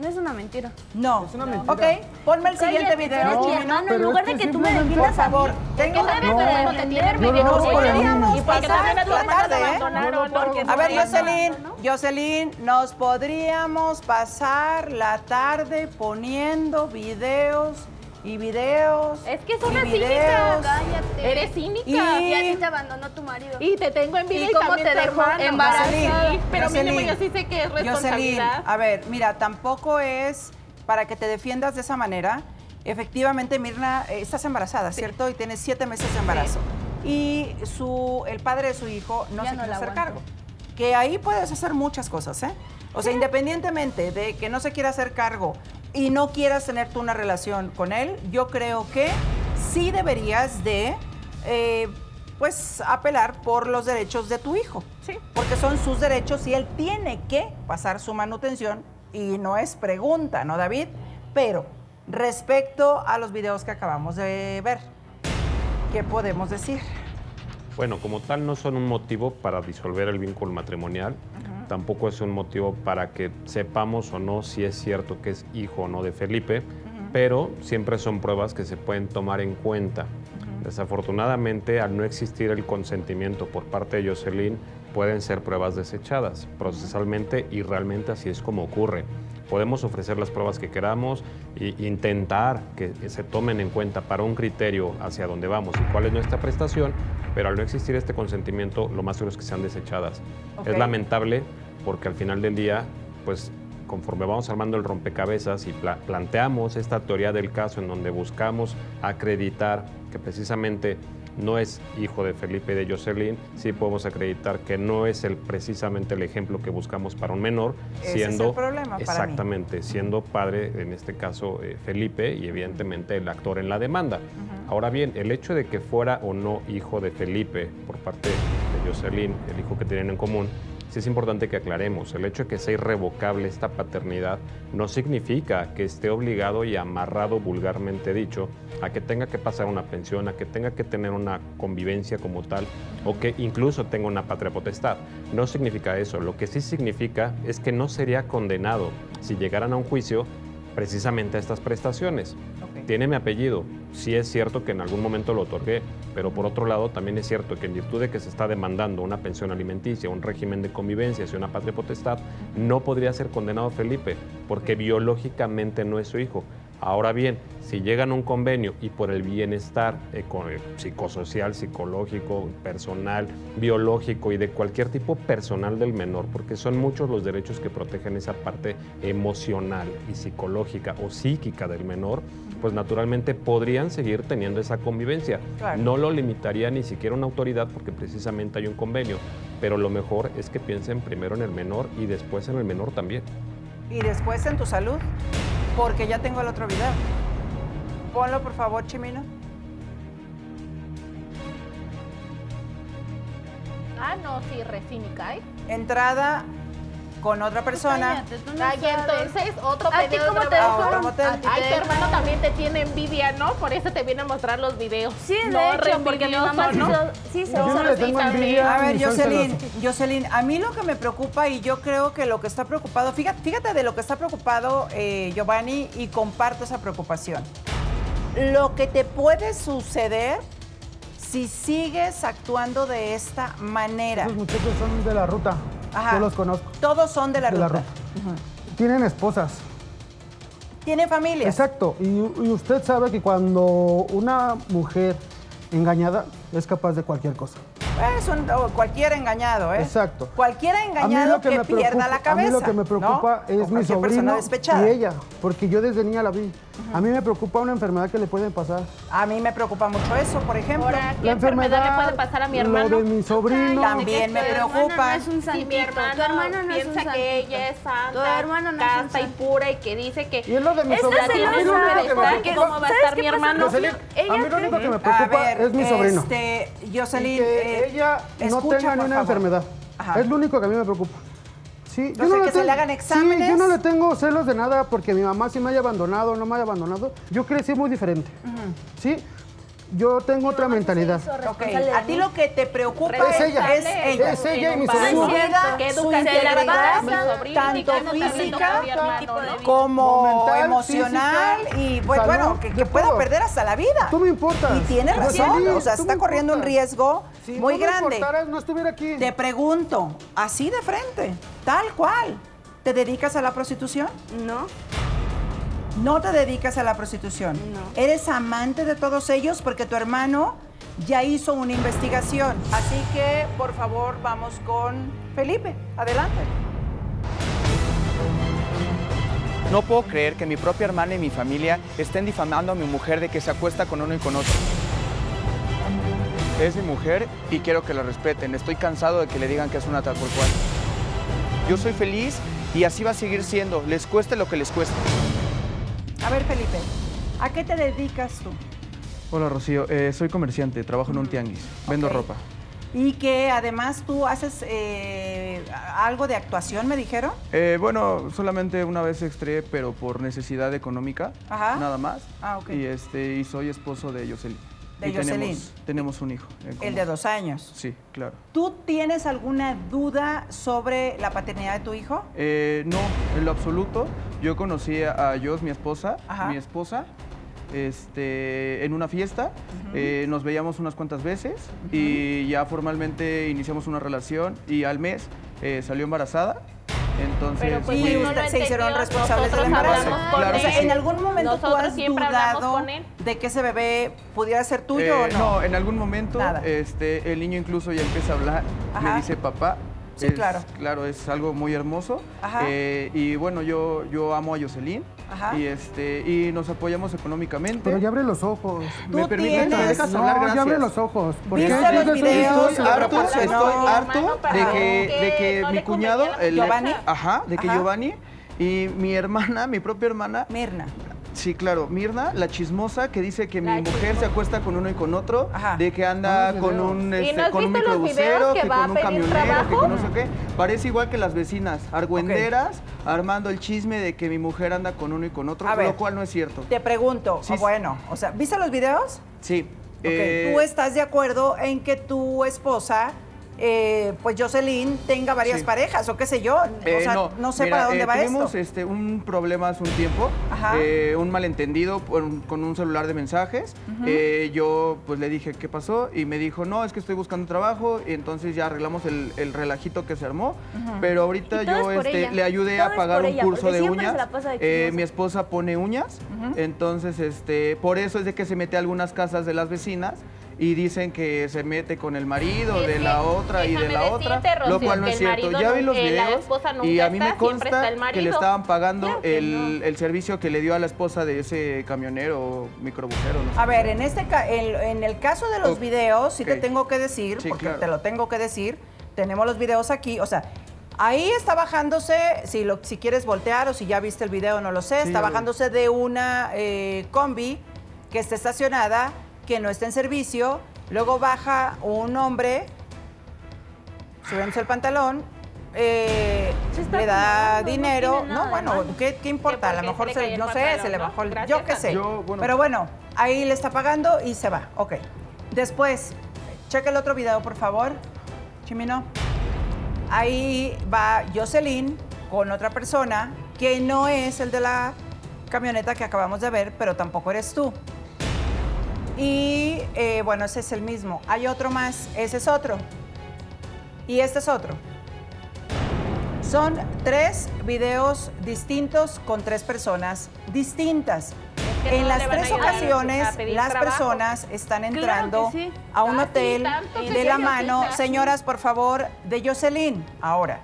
No es una mentira. No. Es una mentira. Ok, ponme el siguiente Cállate, video. eres mi Chimino. hermano. En lugar es de que tú me defiendas Por favor, tengo ¿Qué debes No, de defenderme el niño. Y porque también a tu tarde, ¿eh? No, no, A ver, Jocelyn, Jocelyn, nos podríamos pasar la tarde poniendo videos y videos. Es que es y una cínica. videos. Cállate. Eres cínica. Y- Y a ti te abandonó tu marido. Y te tengo envidia ¿Y y, cómo también te dejó embarazada? Pero mínimo Jocelyn, yo sí sé que es Jocelyn, responsabilidad. a ver, mira, tampoco es para que te defiendas de esa manera. Efectivamente, Mirna, eh, estás embarazada, ¿cierto? Y tienes siete meses de embarazo. Y su, el padre de su hijo no Ya se no quiere la hacer aguanto. cargo. Que ahí puedes hacer muchas cosas, ¿eh? O sea, independientemente de que no se quiera hacer cargo y no quieras tener tú una relación con él, yo creo que sí deberías de, eh, pues, apelar por los derechos de tu hijo. Sí. Porque son sus derechos y él tiene que pasar su manutención y no es pregunta, ¿no, David? Pero respecto a los videos que acabamos de ver, ¿qué podemos decir? Bueno, como tal no son un motivo para disolver el vínculo matrimonial, tampoco es un motivo para que sepamos o no si es cierto que es hijo o no de Felipe, pero siempre son pruebas que se pueden tomar en cuenta. Desafortunadamente, al no existir el consentimiento por parte de Jocelyn, pueden ser pruebas desechadas procesalmente y realmente así es como ocurre. Podemos ofrecer las pruebas que queramos e intentar que se tomen en cuenta para un criterio hacia dónde vamos y cuál es nuestra prestación, pero al no existir este consentimiento, lo más seguro es que sean desechadas. Es lamentable porque al final del día, pues conforme vamos armando el rompecabezas y pla- planteamos esta teoría del caso en donde buscamos acreditar que precisamente no es hijo de Felipe y de Jocelyn, sí podemos acreditar que no es el, precisamente el ejemplo que buscamos para un menor, Ese es siendo el problema para mí. exactamente, siendo padre, en este caso eh, Felipe, y evidentemente el actor en la demanda. Ahora bien, el hecho de que fuera o no hijo de Felipe por parte de Jocelyn, el hijo que tienen en común, sí es importante que aclaremos. El hecho de que sea irrevocable esta paternidad no significa que esté obligado y amarrado, vulgarmente dicho, a que tenga que pasar una pensión, a que tenga que tener una convivencia como tal, o que incluso tenga una patria potestad. No significa eso. Lo que sí significa es que no sería condenado si llegaran a un juicio precisamente a estas prestaciones. Tiene mi apellido. Sí es cierto que en algún momento lo otorgué, pero por otro lado también es cierto que en virtud de que se está demandando una pensión alimenticia, un régimen de convivencia y una patria potestad, no podría ser condenado Felipe, porque biológicamente no es su hijo. Ahora bien, si llegan a un convenio y por el bienestar eh, psicosocial, psicológico, personal, biológico y de cualquier tipo personal del menor, porque son muchos los derechos que protegen esa parte emocional y psicológica o psíquica del menor, pues naturalmente podrían seguir teniendo esa convivencia. Claro. No lo limitaría ni siquiera una autoridad porque precisamente hay un convenio, pero lo mejor es que piensen primero en el menor y después en el menor también. Y después en tu salud, porque ya tengo el otro video. Ponlo, por favor, Chimino. Ah, no, sí, recién cae. Entrada con otra persona. cállate, tú no Ay, sabes. entonces, otro ¿A ti cómo te grabado. A otro dejaron? motel. ¿A ti Ay, tu hermano también te tiene envidia, ¿no? Por eso te viene a mostrar los videos. Sí, de no, hecho, porque mi mamá ¿no? sí se usa envidia. A ver, Jocelyn. Jocelyn, a mí lo que me preocupa y yo creo que lo que está preocupado, fíjate, fíjate de lo que está preocupado eh, Giovanni y comparto esa preocupación. Lo que te puede suceder si sigues actuando de esta manera. Esos muchachos son de la ruta. Ajá. Yo los conozco. Todos son de la De la ruta. ruta. Tienen esposas. Tienen familia. Exacto. Y, y usted sabe que cuando una mujer engañada es capaz de cualquier cosa. Es un- o cualquiera engañado, ¿eh? Exacto. Mí engañado lo que, que, me pierda preocupa, la cabeza. A mí lo que me preocupa es mi cualquier sobrino despechada. y ella, porque yo desde niña la vi. A mí me preocupa una enfermedad que le puede pasar. A mí me preocupa mucho eso, por ejemplo. Ahora, ¿qué La enfermedad, enfermedad, le puede pasar a mi lo hermano? de mi sobrino. También me preocupa. hermano no es un santito. mi hermano, tu hermano no es un piensa que ella es santa, Tu hermano no es un casta y pura y que dice que Y es lo de mi sobrino. lo ¿cómo va a ¿sabes estar mi hermano? A mí lo único que me preocupa es mi sobrino. Este, Jocelyn, que ella no escucha, tenga ni una favor. enfermedad. Ajá. Es lo único que a mí me preocupa. Sí, O sea, que se le hagan exámenes. Sí, yo no le tengo celos de nada porque mi mamá sí me haya abandonado, no me haya abandonado. Yo crecí muy diferente. Sí, yo tengo otra mentalidad. Ok, a ti lo que te preocupa Es ella. es ella. Es ella y mi Su Que su integridad, sobrino, tanto física como Mental, emocional física, y pues, salud, bueno, que, que pueda perder hasta la vida. Tú me importas. Y tiene razón, o sea, está corriendo un riesgo Si muy grande. no estuviera aquí. Te pregunto, así de frente, tal cual, ¿te dedicas a la prostitución? No. No te dedicas a la prostitución. No. Eres amante de todos ellos porque tu hermano ya hizo una investigación. Así que, por favor, vamos con Felipe. Adelante. No puedo creer que mi propia hermana y mi familia estén difamando a mi mujer de que se acuesta con uno y con otro. Es mi mujer y quiero que la respeten. Estoy cansado de que le digan que es una tal por cual. Yo soy feliz y así va a seguir siendo, les cueste lo que les cueste. A ver, Felipe, ¿a qué te dedicas tú? Hola Rocío, Eh, soy comerciante, trabajo en un tianguis, vendo ropa. Y que además tú haces eh, algo de actuación, me dijeron. Eh, bueno, solamente una vez extré, pero por necesidad económica, Ajá. nada más. Ah, ok. Y, este, y soy esposo de Jocelyn. De y Jocelyn. Tenemos, tenemos un hijo. en El de dos años. Sí, claro. ¿Tú tienes alguna duda sobre la paternidad de tu hijo? Eh, no, en lo absoluto. Yo conocí a Jos, mi esposa, Ajá. mi esposa, este, en una fiesta. Eh, nos veíamos unas cuantas veces y ya formalmente iniciamos una relación y al mes eh, salió embarazada Entonces, Pero, pues, y él no usted se hicieron responsables del embarazo. Claro o sea, en algún momento tú has siempre dudado con él. de que ese bebé pudiera ser tuyo Eh, o no. en algún momento Nada. este, el niño incluso ya empieza a hablar, Ajá. me dice papá. Sí, Es- claro. Claro, es algo muy hermoso. Ajá. Eh, y bueno, yo, yo amo a Jocelyn Ajá. y, este, y nos apoyamos económicamente. Pero ya abre los ojos. ¿Me Tú permites? ¿Me dejas No, hablar? ya abre los ojos. ¿Por qué? ¿Viste Yo los ya soy- videos? Estoy harto, de que, de que no mi cuñado, el- Giovanni. ajá, de que Ajá. Giovanni y mi hermana, mi propia hermana, Mirna. Sí, claro. Mirna, la chismosa que dice que La mi mujer se acuesta con uno y con otro, Ajá. de que anda Vamos, con un, ¿Y este, con un microbusero, que, que va con un camionero, que con no sé qué. Parece igual que las vecinas, argüenderas, armando el chisme de que mi mujer anda con uno y con otro, A ver. lo cual no es cierto. Te pregunto, Sí, o bueno, o sea, ¿viste los videos? Sí. Ok, eh, ¿Tú estás de acuerdo en que tu esposa, eh, pues Jocelyn, tenga varias Sí. parejas o qué sé yo? Eh, o sea, no, sé mira, para dónde eh, va tuvimos esto. este, un problema hace un tiempo, eh, un malentendido por- con un celular de mensajes. Eh, yo pues le dije qué pasó y me dijo, no, es que estoy buscando trabajo y entonces ya arreglamos el, el relajito que se armó. Pero ahorita yo este, ella. le ayudé a pagar por un ella, curso de uñas. de Eh, mi esposa pone uñas, entonces este, por eso es de que se mete a algunas casas de las vecinas. Y dicen que se mete con el marido de la otra y de la otra, lo cual no es el cierto. marido Ya vi los videos y a mí me está, siempre está consta que le estaban pagando Claro el, el servicio que le dio a la esposa de ese camionero o microbusero. No sé. A ver, en este ca- en, en el caso de los videos, sí te tengo que decir, Sí, porque claro. te lo tengo que decir, tenemos los videos aquí, o sea, ahí está bajándose, si, lo, si quieres voltear o si ya viste el video, no lo sé, Sí, está bajándose de una eh, combi que está estacionada, que no está en servicio, luego baja un hombre, subiéndose el pantalón, eh, Se está le da no dinero, no, de bueno. ¿qué, qué importa? A lo mejor, se le se, no sé, se pantalón, le ¿no? bajó el... Gracias Yo qué sé. Yo, bueno. Pero bueno, ahí le está pagando y se va. Ok. Después, checa el otro video, por favor. Chimino. Ahí va Jocelyn con otra persona que no es el de la camioneta que acabamos de ver, pero tampoco eres tú. Y eh, bueno, ese es el mismo. Hay otro más, ese es otro. Y este es otro. Son tres videos distintos con tres personas distintas. que en no las tres ocasiones, las trabajo. personas están Claro entrando sí. a un Ah, hotel de la mano. Señoras, por favor, de Jocelyn. Ahora,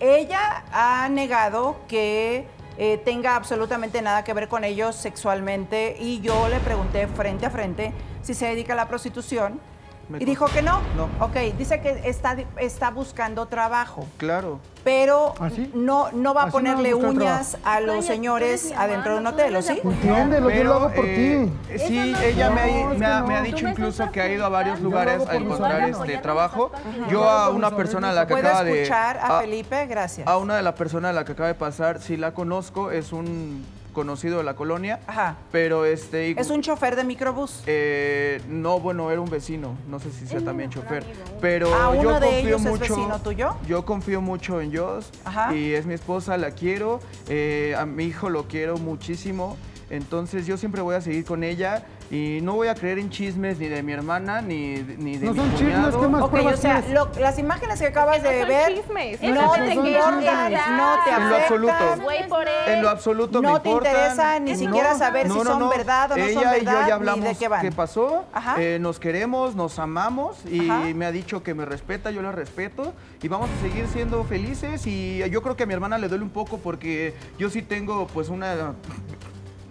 ella ha negado que eh, tenga absolutamente nada que ver con ellos sexualmente. Y yo le pregunté frente a frente si se dedica a la prostitución Me y dijo que no. No. Ok, dice que está, está buscando trabajo, Claro. pero ¿Ah, sí? no, no va a Así no ponerle uñas a los señores adentro de un hotel, ¿o sí? apoyar. Entiéndelo, yo lo hago por eh, ti. Sí, Eso no ella me, ha- me ha, me dicho incluso que ha ido a varios lugares a encontrar este trabajo. Yo a una persona a la que ¿Puede acaba de... escuchar a Felipe? Gracias. A una de las personas a la que acaba de pasar, sí la conozco, es un conocido de la colonia, Ajá. pero este... y- Es un chofer de microbús. eh, no, bueno, era un vecino, no sé si sea también chofer, pero Ah, yo ¿uno de confío ellos es mucho, vecino tuyo? Yo confío mucho en Dios Ajá. y es mi esposa, la quiero, eh, a mi hijo lo quiero muchísimo, entonces yo siempre voy a seguir con ella y no voy a creer en chismes ni de mi hermana ni, ni de No mi son chismes. ¿qué más Ok, pruebas o sea, lo- las imágenes que acabas Que no de son ver chismes. no te no son importan, no te En lo afectan, absoluto. Güey, por él. En lo absoluto me No te importan. interesa ni No, siquiera saber si son no. verdad o no son Ella y yo verdad, ya hablamos de qué van. pasó. Ajá. eh, nos queremos, nos amamos y Ajá. me ha dicho que me respeta, yo la respeto y vamos a seguir siendo felices y yo creo que a mi hermana le duele un poco porque yo sí tengo pues una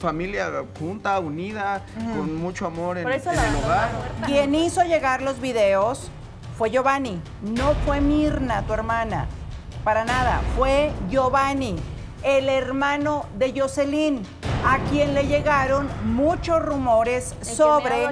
familia junta, unida, con mucho amor en, Por eso en la el hogar. Quien hizo llegar los videos fue Giovanni, no fue Mirna, tu hermana. Para nada, fue Giovanni, el hermano de Jocelyn, a quien le llegaron muchos rumores me sobre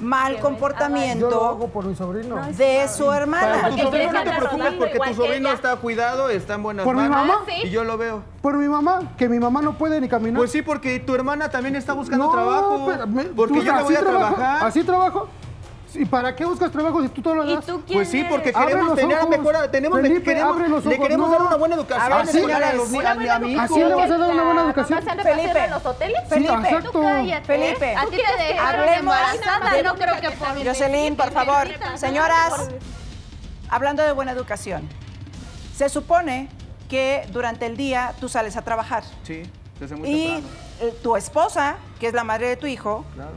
mal que me- Yo lo comportamiento hago por mi sobrino. De su Para hermana. tu que sobrino no te preocupes porque tu sobrino está cuidado, está en buenas ¿Por mi manos mamá? ¿Sí? y yo lo veo. Por mi mamá, que mi mamá no puede ni caminar. Pues sí, porque tu hermana también está buscando no, trabajo. pero me- porque tú yo así voy a trabajo, trabajar. Así trabajo. ¿Y para qué buscas trabajo si tú todo lo ¿Y das? tú quién Pues sí, porque eres? Queremos los tener ojos. mejor, tenemos, Felipe, queremos- abre los le ojos, queremos no. dar una buena educación A enseñar a, los, a, mi- a mi hijo. Así le vas a dar una buena educación. mamá se anda Felipe. en los hoteles. Felipe, exacto. Tú cállate. Felipe. A ti te dejaron Hablemos embarazada, de- no creo que por Jocelyn, por favor. Señoras, hablando de buena educación, se supone que durante el día tú sales a trabajar. Sí, desde muy Y temprano. tu esposa, que es la madre de tu hijo, Claro,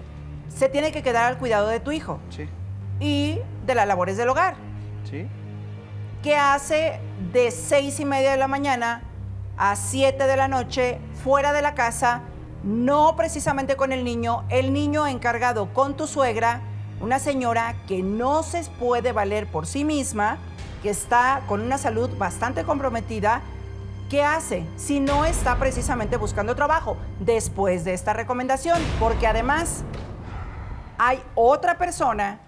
se tiene que quedar al cuidado de tu hijo sí, y de las labores del hogar. sí. que hace de seis y media de la mañana a 7 de la noche fuera de la casa, no precisamente con el niño, el niño encargado con tu suegra, una señora que no se puede valer por sí misma, que está con una salud bastante comprometida. ¿Qué hace si no está precisamente buscando trabajo después de esta recomendación? Porque además hay otra persona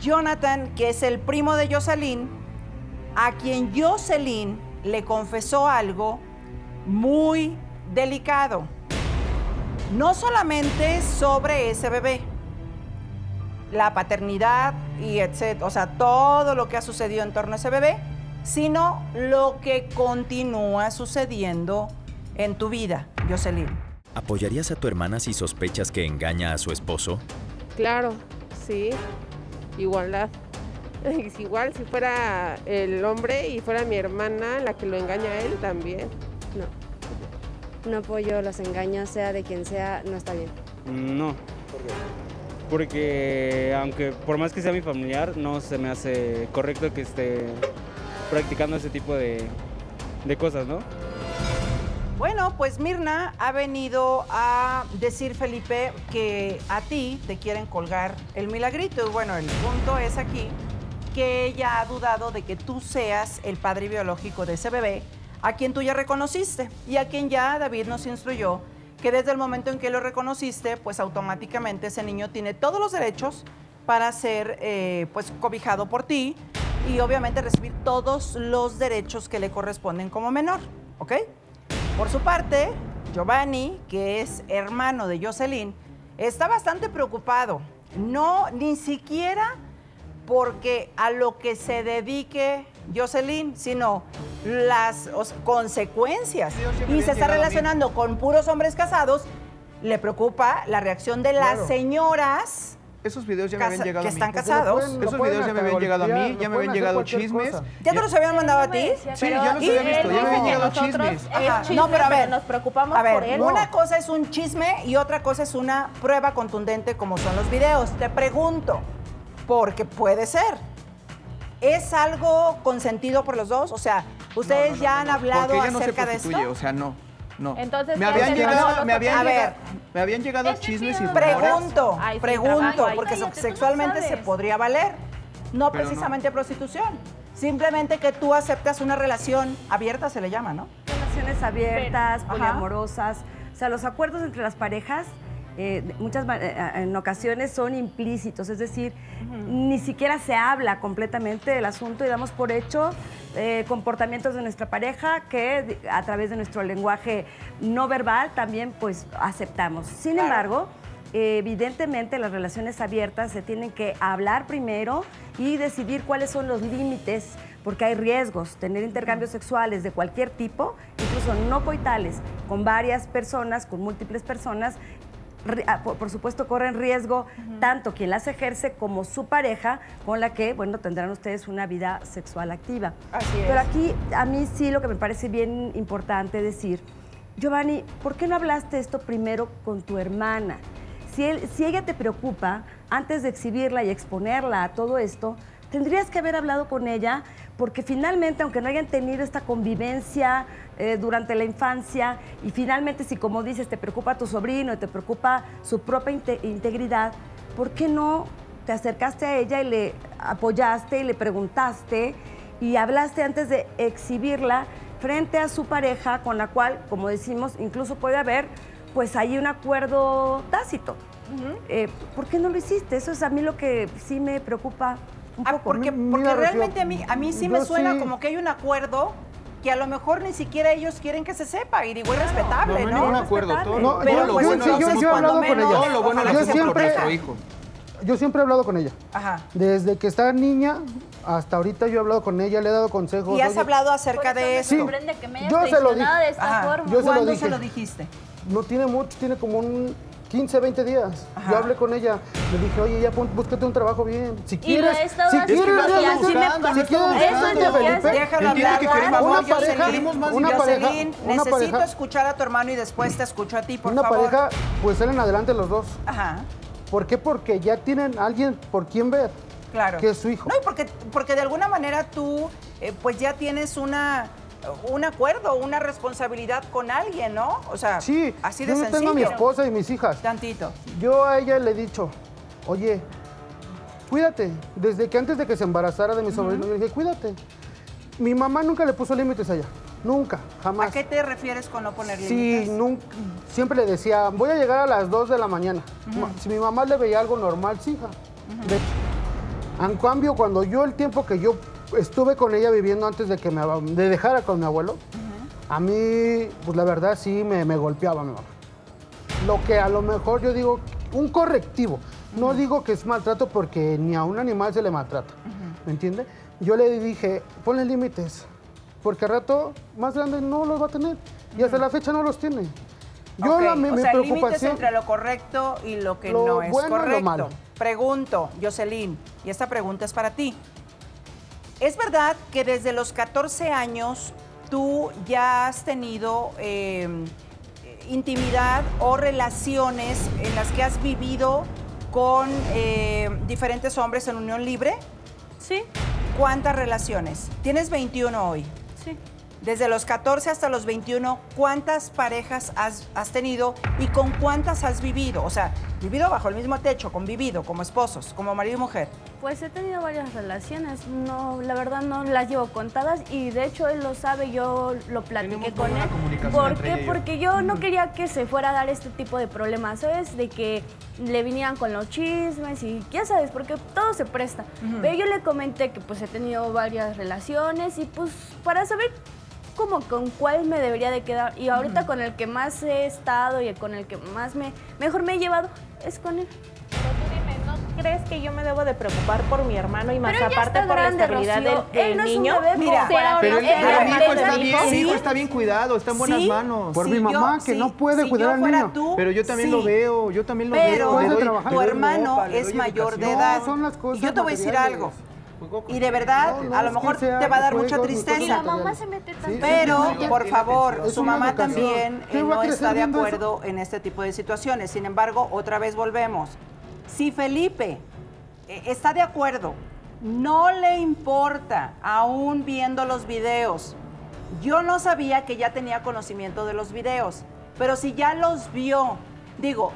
Jonathan, que es el primo de Jocelyn, a quien Jocelyn le confesó algo muy delicado. No solamente sobre ese bebé, la paternidad y etcétera, o sea, todo lo que ha sucedido en torno a ese bebé, sino lo que continúa sucediendo en tu vida, Jocelyn. ¿Apoyarías a tu hermana si sospechas que engaña a su esposo? Claro, sí. Igualdad. Es igual si fuera el hombre y fuera mi hermana la que lo engaña a él también. No. No apoyo los engaños, sea de quien sea, no está bien. No. Porque aunque por más que sea mi familiar, no se me hace correcto que esté practicando ese tipo de, de cosas, ¿no? Bueno, pues Mirna ha venido a decir, Felipe, que a ti te quieren colgar el milagrito. Y bueno, el punto es aquí que ella ha dudado de que tú seas el padre biológico de ese bebé, a quien tú ya reconociste y a quien ya David nos instruyó que desde el momento en que lo reconociste, pues automáticamente ese niño tiene todos los derechos para ser eh, pues cobijado por ti y obviamente recibir todos los derechos que le corresponden como menor, ¿ok? Por su parte, Giovanni, que es hermano de Jocelyn, está bastante preocupado. No, ni siquiera porque a lo que se dedique Jocelyn, sino las o sea, consecuencias. Y se está relacionando con puros hombres casados. Le preocupa la reacción de las Claro. señoras Esos videos ya me habían llegado que a mí. están casados. Esos videos ya me habían llegado a mí, ya me habían llegado chismes. ¿Ya te los habían mandado a ti? Sí, ya los había visto, ya me habían llegado chismes. Chisme, no, pero a ver, nos preocupamos a ver, por él. Una cosa es un chisme y otra cosa es una prueba contundente como son los videos. Te pregunto, porque puede ser. ¿Es algo consentido por los dos? O sea, ustedes ya han hablado acerca de esto. o sea, no. No. Entonces, me ¿qué habían llegado, me habían A ver. llegado, me habían llegado chismes y. Pregunto, Ay, sí, pregunto, trabajo. porque cállate, no sexualmente se podría valer. No Pero no. precisamente prostitución. Simplemente que tú aceptas una relación abierta, se le llama, ¿no? Relaciones abiertas, poliamorosas. O sea, los acuerdos entre las parejas eh, muchas ma- eh, en ocasiones son implícitos, es decir, ni siquiera se habla completamente del asunto y damos por hecho eh, comportamientos de nuestra pareja que a través de nuestro lenguaje no verbal también pues aceptamos. Sin embargo, eh, evidentemente las relaciones abiertas se tienen que hablar primero y decidir cuáles son los límites, porque hay riesgos. Tener intercambios sexuales de cualquier tipo, incluso no coitales, con varias personas, con múltiples personas, por, por supuesto corren riesgo tanto quien las ejerce como su pareja, con la que, bueno, tendrán ustedes una vida sexual activa. Así Pero es. aquí a mí sí lo que me parece bien importante decir, Giovanni, ¿por qué no hablaste esto primero con tu hermana? Si, él- si ella te preocupa, antes de exhibirla y exponerla a todo esto, tendrías que haber hablado con ella, porque finalmente, aunque no hayan tenido esta convivencia eh, durante la infancia, y finalmente si como dices te preocupa tu sobrino y te preocupa su propia inte- integridad, ¿por qué no te acercaste a ella y le apoyaste y le preguntaste y hablaste antes de exhibirla frente a su pareja con la cual, como decimos, incluso puede haber pues hay un acuerdo tácito. Eh, ¿Por qué no lo hiciste? Eso es a mí lo que sí me preocupa un Ah, poco. porque porque Mira, Rocío, realmente a mí, a mí sí me suena sí- como que hay un acuerdo que a lo mejor ni siquiera ellos quieren que se sepa y digo, es respetable, No, ¿no? acuerdo. Todo, No, todo pero lo pues bueno yo- yo- yo he hablado con ella. Todo lo bueno lo Yo siempre- nuestro hijo. Yo siempre he hablado con ella. Ajá. Desde que está niña hasta ahorita yo he hablado con ella, le he dado consejos. Y has oye, hablado acerca de esto. Sí. que me Yo se lo dije. de esta forma. Yo se lo ¿Cuándo dije. se lo dijiste? No tiene mucho, tiene como un 15, 20 días. Yo hablé con ella, le dije, oye, ya pon- búscate un trabajo bien. Si Y quieres, estado si quieres, y realmente- así me si pasó. quieres, Eso es lo que Felipe. Déjalo hablar, que por queremos- favor, una pareja, una pareja, una necesito pareja, escuchar a tu hermano y después te escucho a ti, por una favor. pareja, pues salen adelante los dos. Ajá, ¿Por qué? Porque ya tienen alguien por quien ver, claro. que es su hijo. No, y porque, porque de alguna manera tú, eh, pues ya tienes una un acuerdo, una responsabilidad con alguien, ¿no? O sea, Sí, así de yo sencillo. tengo a mi esposa y mis hijas. Tantito. Yo a ella le he dicho, oye, cuídate. Desde que antes de que se embarazara de mi sobrino, yo le dije, cuídate. Mi mamá nunca le puso límites a ella. Nunca, jamás. ¿A qué te refieres con no poner Sí, límites? nunca, siempre le decía, voy a llegar a las 2 de la mañana. Si mi mamá le veía algo normal, sí, hija. De. En cambio, cuando yo el tiempo que yo estuve con ella viviendo antes de que me de dejara con mi abuelo, a mí, pues la verdad sí me, me golpeaba mi mamá. Lo que a lo mejor yo digo, un correctivo. No digo que es maltrato porque ni a un animal se le maltrata. ¿Me entiende? Yo le dije, ponle límites. Porque al rato más grande no los va a tener. Y hasta la fecha no los tiene. Yo Ok, la, mi, o mi sea, límites preocupación. entre lo correcto y lo que Lo no es bueno y lo correcto. malo. Pregunto, Jocelyn, y esta pregunta es para ti. ¿Es verdad que desde los 14 años tú ya has tenido eh, intimidad o relaciones en las que has vivido con eh, diferentes hombres en unión libre? Sí. ¿Cuántas relaciones? Tienes 21 hoy. Sí. Desde los 14 hasta los 21, ¿cuántas parejas has, has tenido y con cuántas has vivido? O sea, vivido bajo el mismo techo, convivido, como esposos, como marido y mujer. Pues he tenido varias relaciones, no, la verdad no las llevo contadas y de hecho él lo sabe, yo lo platiqué con él. ¿Por qué? Porque yo no quería que se fuera a dar este tipo de problemas, ¿sabes? De que le vinieran con los chismes y ya sabes, porque todo se presta. Pero yo le comenté que pues he tenido varias relaciones y pues para saber como con cuál me debería de quedar y ahorita con el que más he estado y con el que más me mejor me he llevado es con él. Crees que yo me debo de preocupar por mi hermano y más Pero aparte por grande, la estabilidad Rocío. del, Él no es un niño? Mira, sea Pero pero aparte hijo está bien, el hijo está bien cuidado, está en buenas Sí. manos. Por mi yo- mamá, que sí, no puede si cuidar yo al fuera niño. tú, Pero yo también sí. lo veo, yo también lo Pero veo. trabajar. tu hermano ropa, es mayor de edad. No, son las cosas y yo te voy a decir algo. Con Y de verdad, No, no, a lo mejor sea te va a dar mucha tristeza. Y la mamá se mete Sí, Pero, por favor, su mamá también ¿Qué eh, va a no está de eso? acuerdo en este tipo de situaciones. Sin embargo, otra vez volvemos. Si Felipe eh, está de acuerdo, no le importa, aún viendo los videos. Yo no sabía que ya tenía conocimiento de los videos, pero si ya los vio, digo,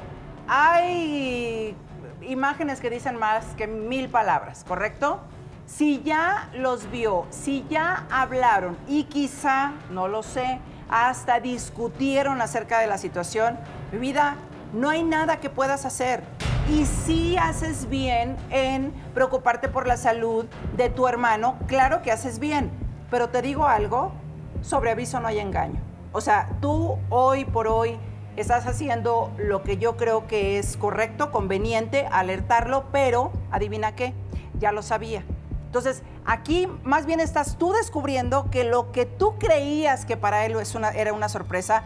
hay imágenes que dicen más que mil palabras, ¿correcto? Si ya los vio, si ya hablaron y quizá, no lo sé, hasta discutieron acerca de la situación, mi vida, no hay nada que puedas hacer. Y si haces bien en preocuparte por la salud de tu hermano, claro que haces bien. Pero te digo algo, sobre aviso no hay engaño. O sea, tú hoy por hoy estás haciendo lo que yo creo que es correcto, conveniente, alertarlo, pero adivina qué, ya lo sabía. Entonces, aquí más bien estás tú descubriendo que lo que tú creías que para él era una sorpresa,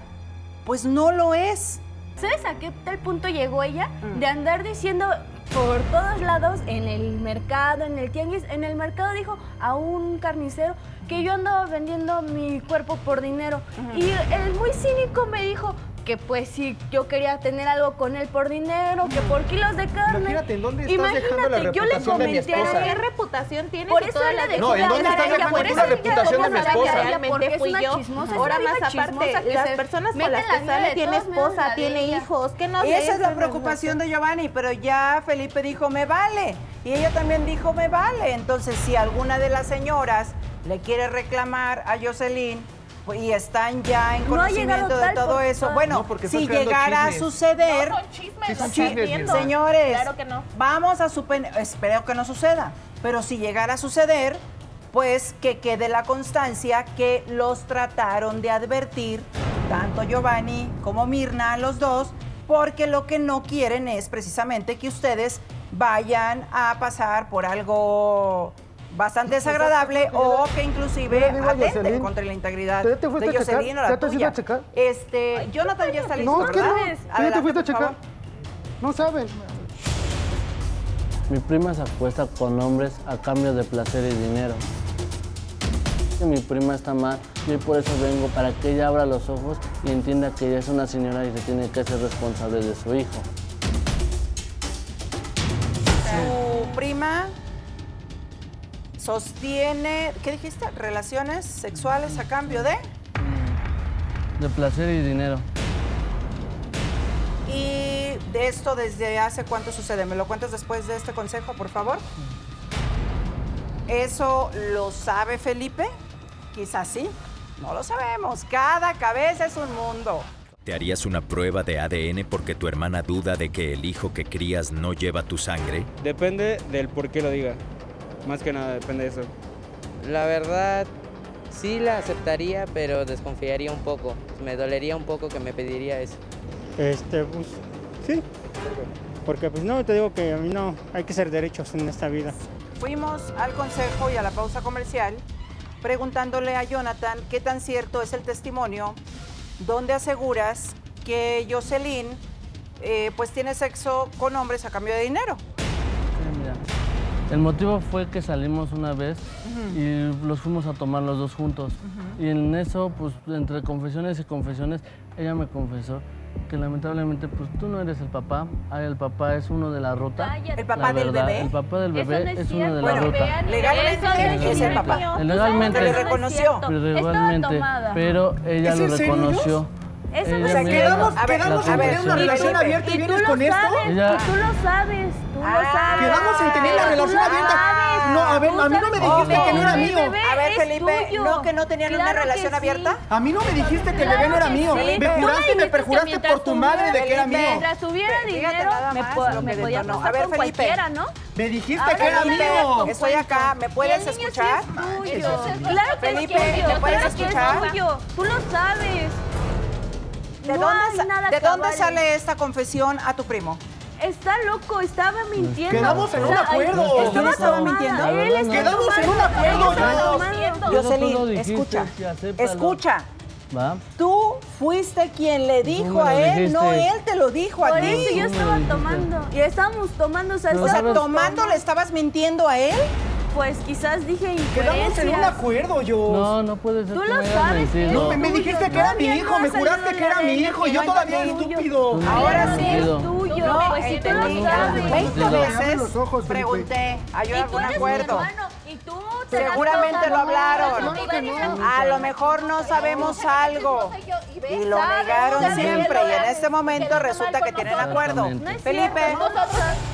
pues no lo es. ¿Sabes a qué tal punto llegó ella? Mm. De andar diciendo por todos lados, en el mercado, en el tianguis, en el mercado dijo a un carnicero que yo andaba vendiendo mi cuerpo por dinero. Y el muy cínico me dijo que pues si yo quería tener algo con él por dinero, que por kilos de carne. Imagínate, ¿en dónde estás dejando la yo le reputación de mi comenté a esposa? ella, ¿Qué reputación tienes? Por eso toda la dejó No, de ¿en dónde estás dejando por la reputación de mi esposa? realmente Porque fui es una yo. chismosa, Ahora más aparte, las personas con las que sale tiene esposa, tiene hijos, que no sé, Esa es la preocupación de Giovanni, pero ya Felipe dijo, me vale. Y ella también dijo, me vale. Entonces, si alguna de las señoras le quiere reclamar a Jocelyn y están ya en conocimiento de todo eso, ah. bueno, No, si llegara a suceder... No, son chismes, Sí, son lo chismes, estoy viendo. Dios. Señores, Claro que no. vamos a suponer, espero que no suceda, pero si llegara a suceder, pues que quede la constancia que los trataron de advertir, tanto Giovanni como Mirna, los dos, porque lo que no quieren es precisamente que ustedes vayan a pasar por algo bastante desagradable o que inclusive Yo le digo a atenten Jocelyn, contra la integridad ¿ya te fuiste de a? Jocelyn la ¿Ya te has ido tuya. a checar? Este, Jonathan ya está listo, No, es que ¿verdad? no. ¿Tú ya te fuiste a checar? No saben. Mi prima se acuesta con hombres a cambio de placer y dinero. Mi prima está mal y por eso vengo para que ella abra los ojos y entienda que ella es una señora y se tiene que ser responsable de su hijo. Tu prima sostiene, ¿qué dijiste? Relaciones sexuales a cambio de... De placer y dinero. ¿Y de esto desde hace cuánto sucede? ¿Me lo cuentas después de este consejo, por favor? ¿Eso lo sabe Felipe? Quizás sí. No lo sabemos. Cada cabeza es un mundo. ¿Te harías una prueba de ADN porque tu hermana duda de que el hijo que crías no lleva tu sangre? Depende del por qué lo diga. Más que nada, depende de eso. La verdad, sí la aceptaría, pero desconfiaría un poco. Me dolería un poco que me pediría eso. Este, pues, sí. Porque pues no, te digo que a mí no, hay que ser derechos en esta vida. Fuimos al consejo y a la pausa comercial preguntándole a Jonathan qué tan cierto es el testimonio donde aseguras que Jocelyn eh, pues tiene sexo con hombres a cambio de dinero. El motivo fue que salimos una vez y los fuimos a tomar los dos juntos. Y en eso, pues entre confesiones y confesiones, ella me confesó que lamentablemente pues tú no eres el papá, el papá es uno de la ruta. ¿El papá La del verdad, bebé? El papá del Eso bebé no es es, uno de la Bueno, ruta. legalmente es el papá. Legalmente. ¿Te lo reconoció? Legalmente, pero ella ¿Es lo reconoció. Eso no es misma quedamos- la quedamos en tener una relación abierta y vienes con esto? sabes, Ella- y tú lo sabes, lo sabes. Quedamos en tener la relación abierta. sabes. No, a ver, a mí no me dijiste que no era mío. bebé A ver, Felipe, tuyo. ¿no que no tenían una Claro relación sí. abierta? A mí no me dijiste que el Claro bebé no era mío. sí. Me juraste y me perjuraste por tu madre de que era mío. Mientras tuviera Fíjate dinero, me, podía pasar A ver, con Felipe. cualquiera, ¿no? Me dijiste Ahora que era mío. Estoy acá, ¿me puedes sí escuchar? es. Claro que Felipe, es ¿me puedes escuchar? Tú lo sabes. ¿De, No dónde, hay sa- nada ¿de que dónde avale. sale esta confesión a tu primo? Está loco, estaba mintiendo. Quedamos en O un acuerdo. ay, ¿Quién estaba tomada. mintiendo? Él no. Quedamos en un tomando, acuerdo, Jocelyn, escucha, escucha. ¿Va? Tú fuiste quien le dijo a él, dijiste. no él te lo dijo a Por ti. eso yo estaba tomando. Y estábamos tomando, o sea, O sea, estábamos tomando le estabas mintiendo a él. Pues quizás dije Quedamos en un acuerdo, yo. No, no puede ser Tú lo sabes. No, me, dijiste que era mi hijo, me juraste que era mi hijo y yo todavía es tuyo. estúpido. Ahora sí. Es tuyo, No, pues si tú lo sabes. 20 Abre veces pregunté, ¿hay algún acuerdo? Seguramente lo hablaron. No. A lo mejor no sabemos algo. Y lo negaron siempre. Y en este momento resulta que tienen acuerdo. Felipe,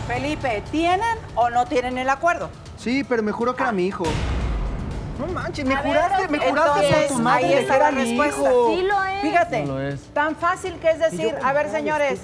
Felipe, ¿tienen o no tienen el acuerdo? Sí, pero me juró que era mi hijo. No manches, me A ver, juraste, me juraste por tu madre ahí está era la mi respuesta. hijo. Sí lo es. Fíjate, No lo es. tan fácil que es decir, a ver señores,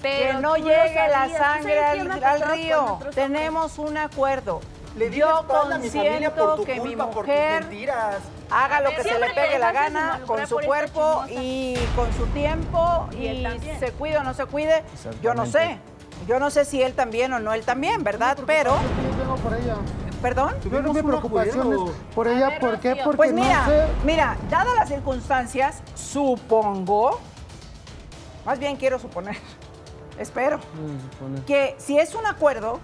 que no llegue la sangre al, río. Tenemos un acuerdo. Le di Yo mi consiento tu que mi culpa, por tus mujer mentiras. haga lo que se le pegue la gana con su cuerpo y con su tiempo Y se cuide o no se cuide. Yo no sé. Yo no sé si él también o no él también, ¿verdad? Pero, Yo tengo por ella. perdón. Yo no mi un preocupación acuerdo. es por ella. ¿Por qué? Porque Pues mira, no sé. mira, dadas las circunstancias, supongo, más bien quiero suponer, espero, que si es un acuerdo,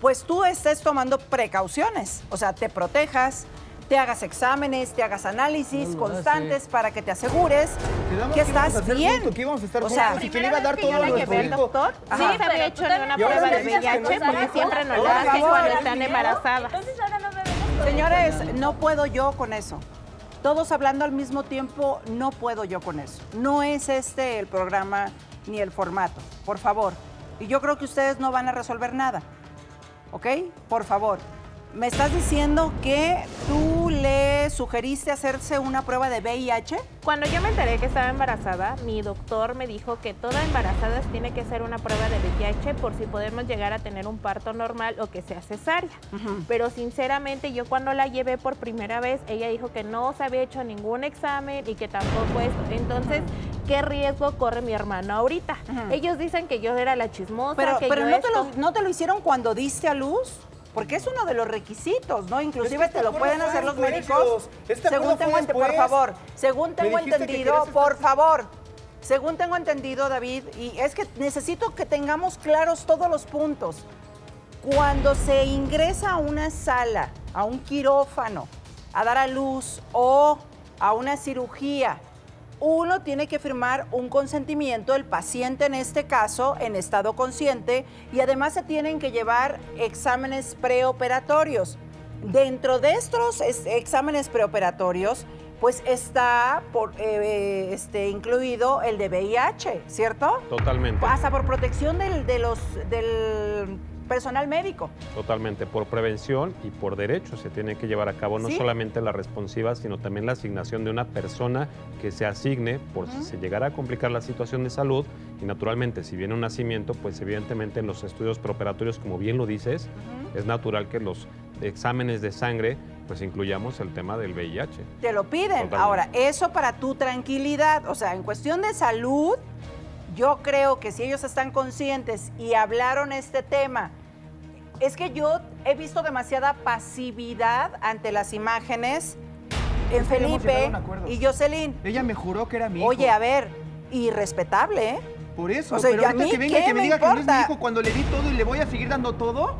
pues tú estés tomando precauciones, o sea, te protejas, te hagas exámenes, te hagas análisis No constantes para que te asegures Quedamos que que estás bien. juntos, que íbamos a estar O sea, juntos y que le iba a dar que todo lo nuestro hijo. doctor, sí se había hecho una prueba de que VIH porque siempre nos la hacen cuando están embarazadas. Entonces ahora no beben Señores, no puedo yo con eso. Todos hablando al mismo tiempo, no puedo yo con eso. No es este el programa ni el formato, por favor. Y yo creo que ustedes no van a resolver nada. ¿Ok? Por favor. Me estás diciendo que tú le sugeriste hacerse una prueba de VIH. Cuando yo me enteré que estaba embarazada, mi doctor me dijo que toda embarazada tiene que hacer una prueba de VIH por si podemos llegar a tener un parto normal o que sea cesárea. Pero sinceramente yo cuando la llevé por primera vez, ella dijo que no se había hecho ningún examen y que tampoco esto. Entonces, ¿qué riesgo corre mi hermano ahorita? Ellos dicen que yo era la chismosa, Pero, que pero yo no, te esto. lo, no te lo hicieron cuando diste a luz. Porque es uno de los requisitos, ¿no? Inclusive te lo pueden hacer los médicos. Este según tengo ente- por favor, según tengo entendido, por estar- favor, según tengo entendido, David, y es que necesito que tengamos claros todos los puntos. Cuando se ingresa a una sala, a un quirófano, a dar a luz o a una cirugía, uno tiene que firmar un consentimiento, el paciente en este caso, en estado consciente, y además se tienen que llevar exámenes preoperatorios. Dentro de estos es- exámenes preoperatorios, pues está por, eh, este, incluido el de VIH, ¿cierto? Totalmente. Hasta por protección del, de los, del personal médico. Totalmente, por prevención y por derecho se tiene que llevar a cabo no Sí. solamente la responsiva, sino también la asignación de una persona que se asigne por si se llegara a complicar la situación de salud y naturalmente si viene un nacimiento, pues evidentemente en los estudios preoperatorios, como bien lo dices, es natural que los exámenes de sangre pues incluyamos el tema del VIH. Te lo piden. Totalmente. Ahora, eso para tu tranquilidad, o sea, en cuestión de salud, yo creo que si ellos están conscientes y hablaron este tema, es que yo he visto demasiada pasividad ante las imágenes en Es que Felipe y Jocelyn. Ella me juró que era mi hijo. Oye, a ver, irrespetable, ¿eh? Por eso, O sea, pero ¿y a ahorita que venga y qué que me me diga que no es mi importa? hijo cuando le di todo y le voy a seguir dando todo.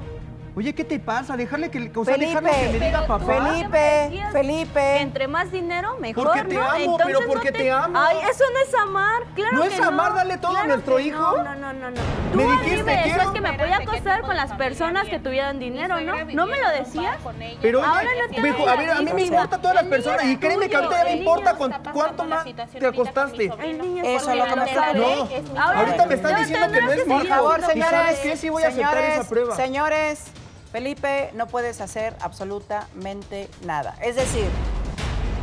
Oye, ¿qué te pasa? Dejarle que, o sea, Felipe, dejarle que me diga papá. Felipe, Felipe. Entre más dinero, mejor, Porque te ¿no? amo, Entonces pero no porque te amo. Ay, eso no es amar, claro ¿No que es amar darle todo a nuestro hijo? No, no, no, no. no. Tú Me dijiste, me decías quiero- que me podía acostar con las personas que tuvieran dinero, ¿no? ¿No me lo decías? Pero oye, Ahora no te me dijo, a ver, a mí me importa todas las personas y créeme que ahorita ya me importa con cuánto más te acostaste. Eso es lo que me está No, ahorita me están no, diciendo que no es mi Por favor, ¿Y señores. sabes qué? Sí voy a aceptar esa prueba. Señores, Felipe, no puedes hacer absolutamente nada. Es decir,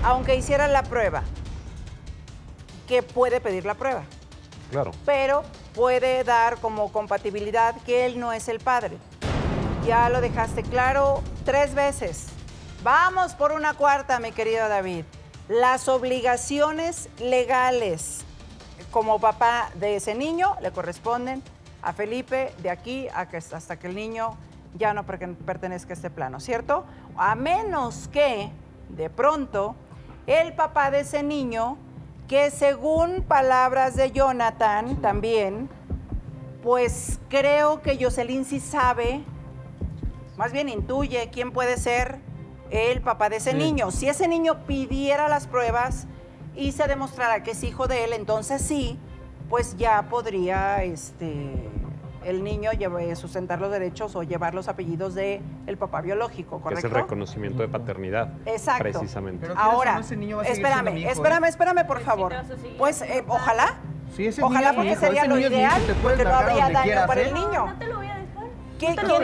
aunque hiciera la prueba, que puede pedir la prueba, Claro. pero puede dar como compatibilidad que él no es el padre. Ya lo dejaste claro tres veces. Vamos por una cuarta, mi querido David. Las obligaciones legales como papá de ese niño le corresponden a Felipe de aquí hasta que el niño ya no perten- pertenezca a este plano, ¿cierto? A menos que, de pronto, el papá de ese niño, que según palabras de Jonathan también, pues creo que Jocelyn sí sabe, más bien intuye quién puede ser el papá de ese Sí. niño. Si ese niño pidiera las pruebas y se demostrara que es hijo de él, entonces sí, pues ya podría este, el niño lleve- sustentar los derechos o llevar los apellidos del el papá biológico, Que es ¿correcto? el reconocimiento de paternidad. Exacto. Precisamente. Ahora, ese niño va a espérame, hijo, ¿eh? espérame, espérame, por favor. Pues eh, ojalá. Sí, ese Ojalá niño porque hijo, sería ese lo niño ideal, porque no habría daño quieras, para ¿eh? el niño. No te ¿Qué, ¿Quién te dijo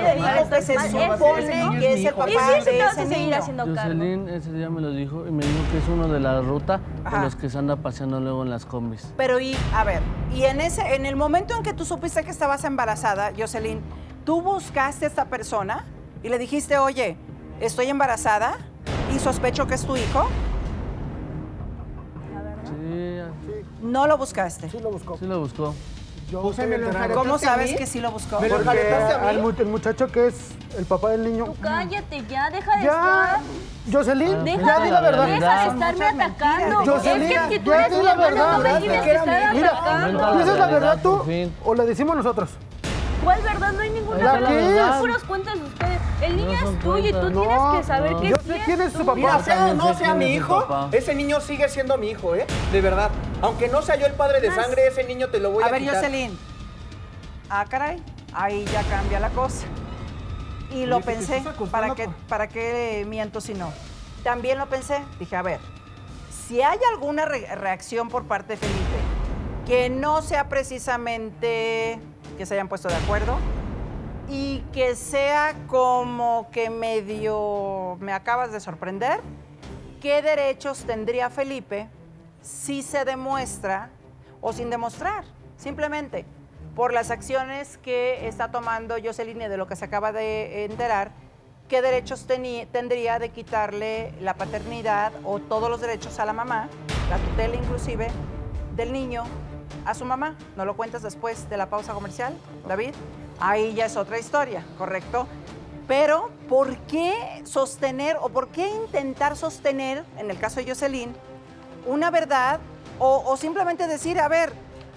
que se supone ese niño es que es el hijo. papá Y sí, sí de te vas a ese seguir niño? haciendo cargo. Jocelyn ese día me lo dijo y me dijo que es uno de la ruta Ajá. de los que se anda paseando luego en las combis. Pero y, a ver, y en ese, en el momento en que tú supiste que estabas embarazada, Jocelyn, ¿tú buscaste a esta persona y le dijiste, oye, estoy embarazada y sospecho que es tu hijo? Sí, No lo buscaste. Sí lo buscó. sí lo buscó. Yo O sea, ¿me lo estoy enterado. enjaretaste ¿Cómo sabes que sí lo buscó? ¿Me lo a mí? el muchacho que es el papá del niño. Tú cállate ya, deja de Ya, estar. Jocelyn, Deja, ya di la verdad. deja de Son estarme atacando. Jocelyn, es que si tú ya eres di la verdad. no me tienes que que estar Mira, atacando. ¿dices la verdad tú o la decimos nosotros? ¿Cuál verdad? No hay ninguna ¿La verdad. qué Son es? puros cuentos de ustedes. El niño No es tuyo y tú tienes que saber no. que Yo sé es quién es su papá. Mira, sea o no sea mi hijo, ese niño sigue siendo mi hijo, ¿eh? De verdad. Aunque no sea yo el padre de Más. sangre, ese niño te lo voy a, A ver, quitar. Jocelyn. Ah, caray. Ahí ya cambia la cosa. Y lo pensé. ¿Para qué, con- ¿Para qué miento si no? También lo pensé. Dije, a ver, si hay alguna re- reacción por parte de Felipe que no sea precisamente que se hayan puesto de acuerdo y que sea como que medio me acabas de sorprender, ¿qué derechos tendría Felipe si se demuestra o sin demostrar? Simplemente por las acciones que está tomando Jocelyn y de lo que se acaba de enterar, ¿qué derechos tendría de quitarle la paternidad o todos los derechos a la mamá, la tutela inclusive, del niño a su mamá? ¿No lo cuentas después de la pausa comercial, David? Ahí ya es otra historia, ¿correcto? Pero, ¿por qué sostener o por qué intentar sostener, en el caso de Jocelyn, una verdad o, simplemente decir, a ver,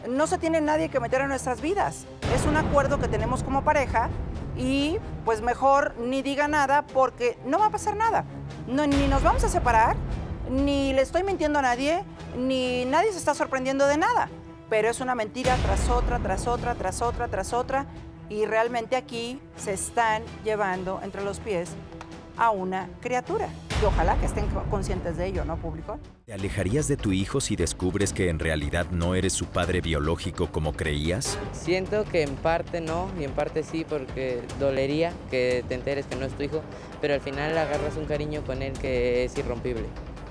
no se tiene nadie que meter en nuestras vidas. Es un acuerdo que tenemos como pareja y pues mejor ni diga nada porque no va a pasar nada. No, ni nos vamos a separar, ni le estoy mintiendo a nadie, ni nadie se está sorprendiendo de nada. Pero es una mentira tras otra, tras otra, tras otra, tras otra. Y realmente aquí se están llevando entre los pies a una criatura. Y ojalá que estén conscientes de ello, ¿no, público? ¿Te alejarías de tu hijo si descubres que en realidad no eres su padre biológico como creías? Siento que en parte no y en parte sí porque dolería que te enteres que no es tu hijo, pero al final agarras un cariño con él que es irrompible.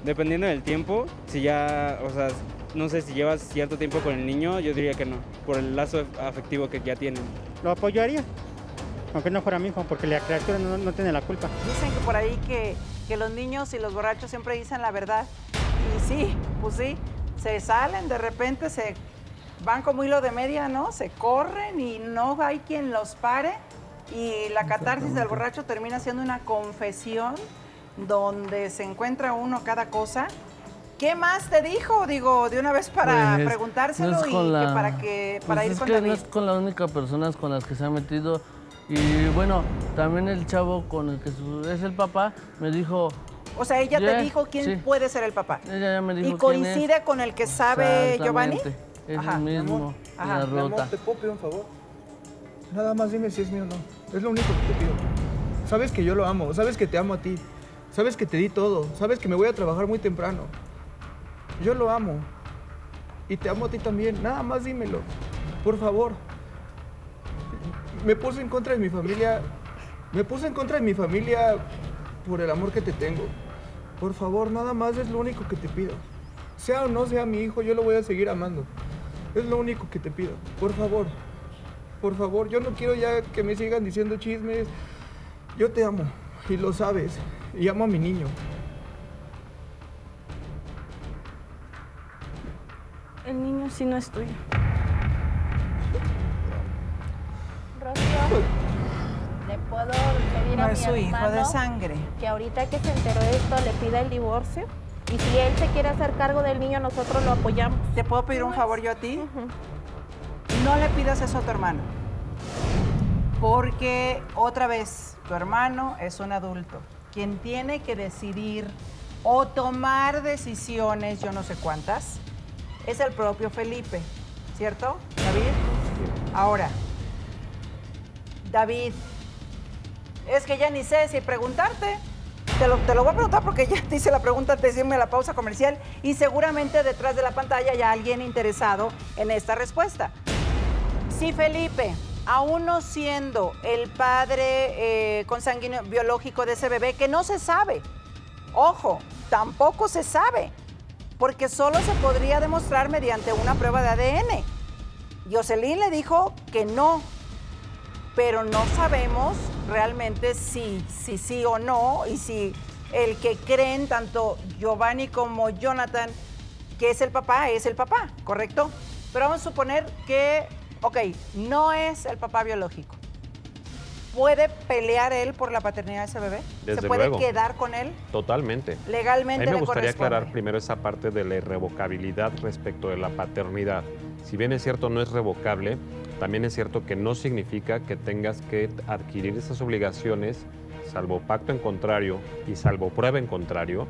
Dependiendo del tiempo, si ya, o sea, no sé si llevas cierto tiempo con el niño, yo diría que no, por el lazo afectivo que ya tienen. Lo apoyaría, aunque no fuera mi hijo, porque la criatura no, no tiene la culpa. Dicen que por ahí que, que los niños y los borrachos siempre dicen la verdad. Y sí, pues sí, se salen, de repente se van como hilo de media, ¿no? Se corren y no hay quien los pare. Y la catarsis del borracho termina siendo una confesión donde se encuentra uno cada cosa. ¿Qué más te dijo? Digo, de una vez para Pues, preguntárselo no y que para que para pues ir es con que David. no es con la única persona con las que se ha metido. Y bueno, también el chavo con el que es el papá me dijo... O sea, ella te dijo quién sí. puede ser el papá. Ella ya me dijo ¿Y quién es. coincide con el que sabe Giovanni? Es Ajá, el mi mismo, amor. la Ajá. Mi amor, rota. ¿te puedo pedir un favor? Nada más dime si es mío o no. Es lo único que te pido. Sabes que yo lo amo, sabes que te amo a ti, sabes que te di todo, sabes que me voy a trabajar muy temprano. Yo lo amo. Y te amo a ti también. Nada más dímelo. Por favor. Me puse en contra de mi familia. Me puse en contra de mi familia por el amor que te tengo. Por favor, nada más es lo único que te pido. Sea o no sea mi hijo, yo lo voy a seguir amando. Es lo único que te pido. Por favor. Por favor, yo no quiero ya que me sigan diciendo chismes. Yo te amo y lo sabes. Y amo a mi niño. El niño sí no es tuyo. Rocío, ¿le puedo pedir No a es mi su hijo de hermano sangre. que ahorita que se enteró de esto le pida el divorcio? Y si él se quiere hacer cargo del niño, nosotros lo apoyamos. ¿Te puedo pedir un favor yo a ti? No le pidas eso a tu hermano. Porque otra vez, tu hermano es un adulto. Quien tiene que decidir o tomar decisiones, yo no sé cuántas, es el propio Felipe. ¿Cierto, David? Ahora, David, es que ya ni sé si preguntarte. Te lo, voy a preguntar porque ya te hice la pregunta antes de irme a la pausa comercial y seguramente detrás de la pantalla hay alguien interesado en esta respuesta. Si Felipe, aún no siendo el padre eh, consanguíneo biológico de ese bebé, que no se sabe, ojo, tampoco se sabe, porque solo se podría demostrar mediante una prueba de ADN. Jocelyn le dijo que no, pero no sabemos realmente si sí si, o no y si el que creen tanto Giovanni como Jonathan que es el papá es el papá, ¿correcto? Pero vamos a suponer que, ok, no es el papá biológico. ¿Puede pelear él por la paternidad de ese bebé? Desde ¿Se puede luego. quedar con él? Totalmente. Legalmente A mí me gustaría aclarar primero esa parte de la irrevocabilidad respecto de la paternidad. Si bien es cierto no es revocable, también es cierto que no significa que tengas que adquirir esas obligaciones, salvo pacto en contrario y salvo prueba en contrario.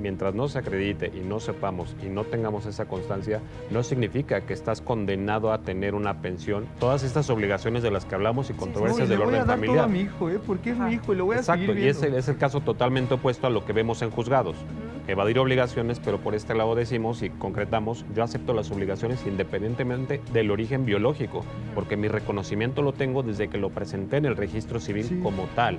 Mientras no se acredite y no sepamos y no tengamos esa constancia, no significa que estás condenado a tener una pensión. Todas estas obligaciones de las que hablamos y controversias Uy, del le voy a orden dar todo familiar. a mi hijo, ¿eh? Porque es mi hijo y lo voy a Exacto, seguir y viendo. ese es el caso totalmente opuesto a lo que vemos en juzgados. Evadir obligaciones, pero por este lado decimos y concretamos, yo acepto las obligaciones independientemente del origen biológico, porque mi reconocimiento lo tengo desde que lo presenté en el registro civil como tal.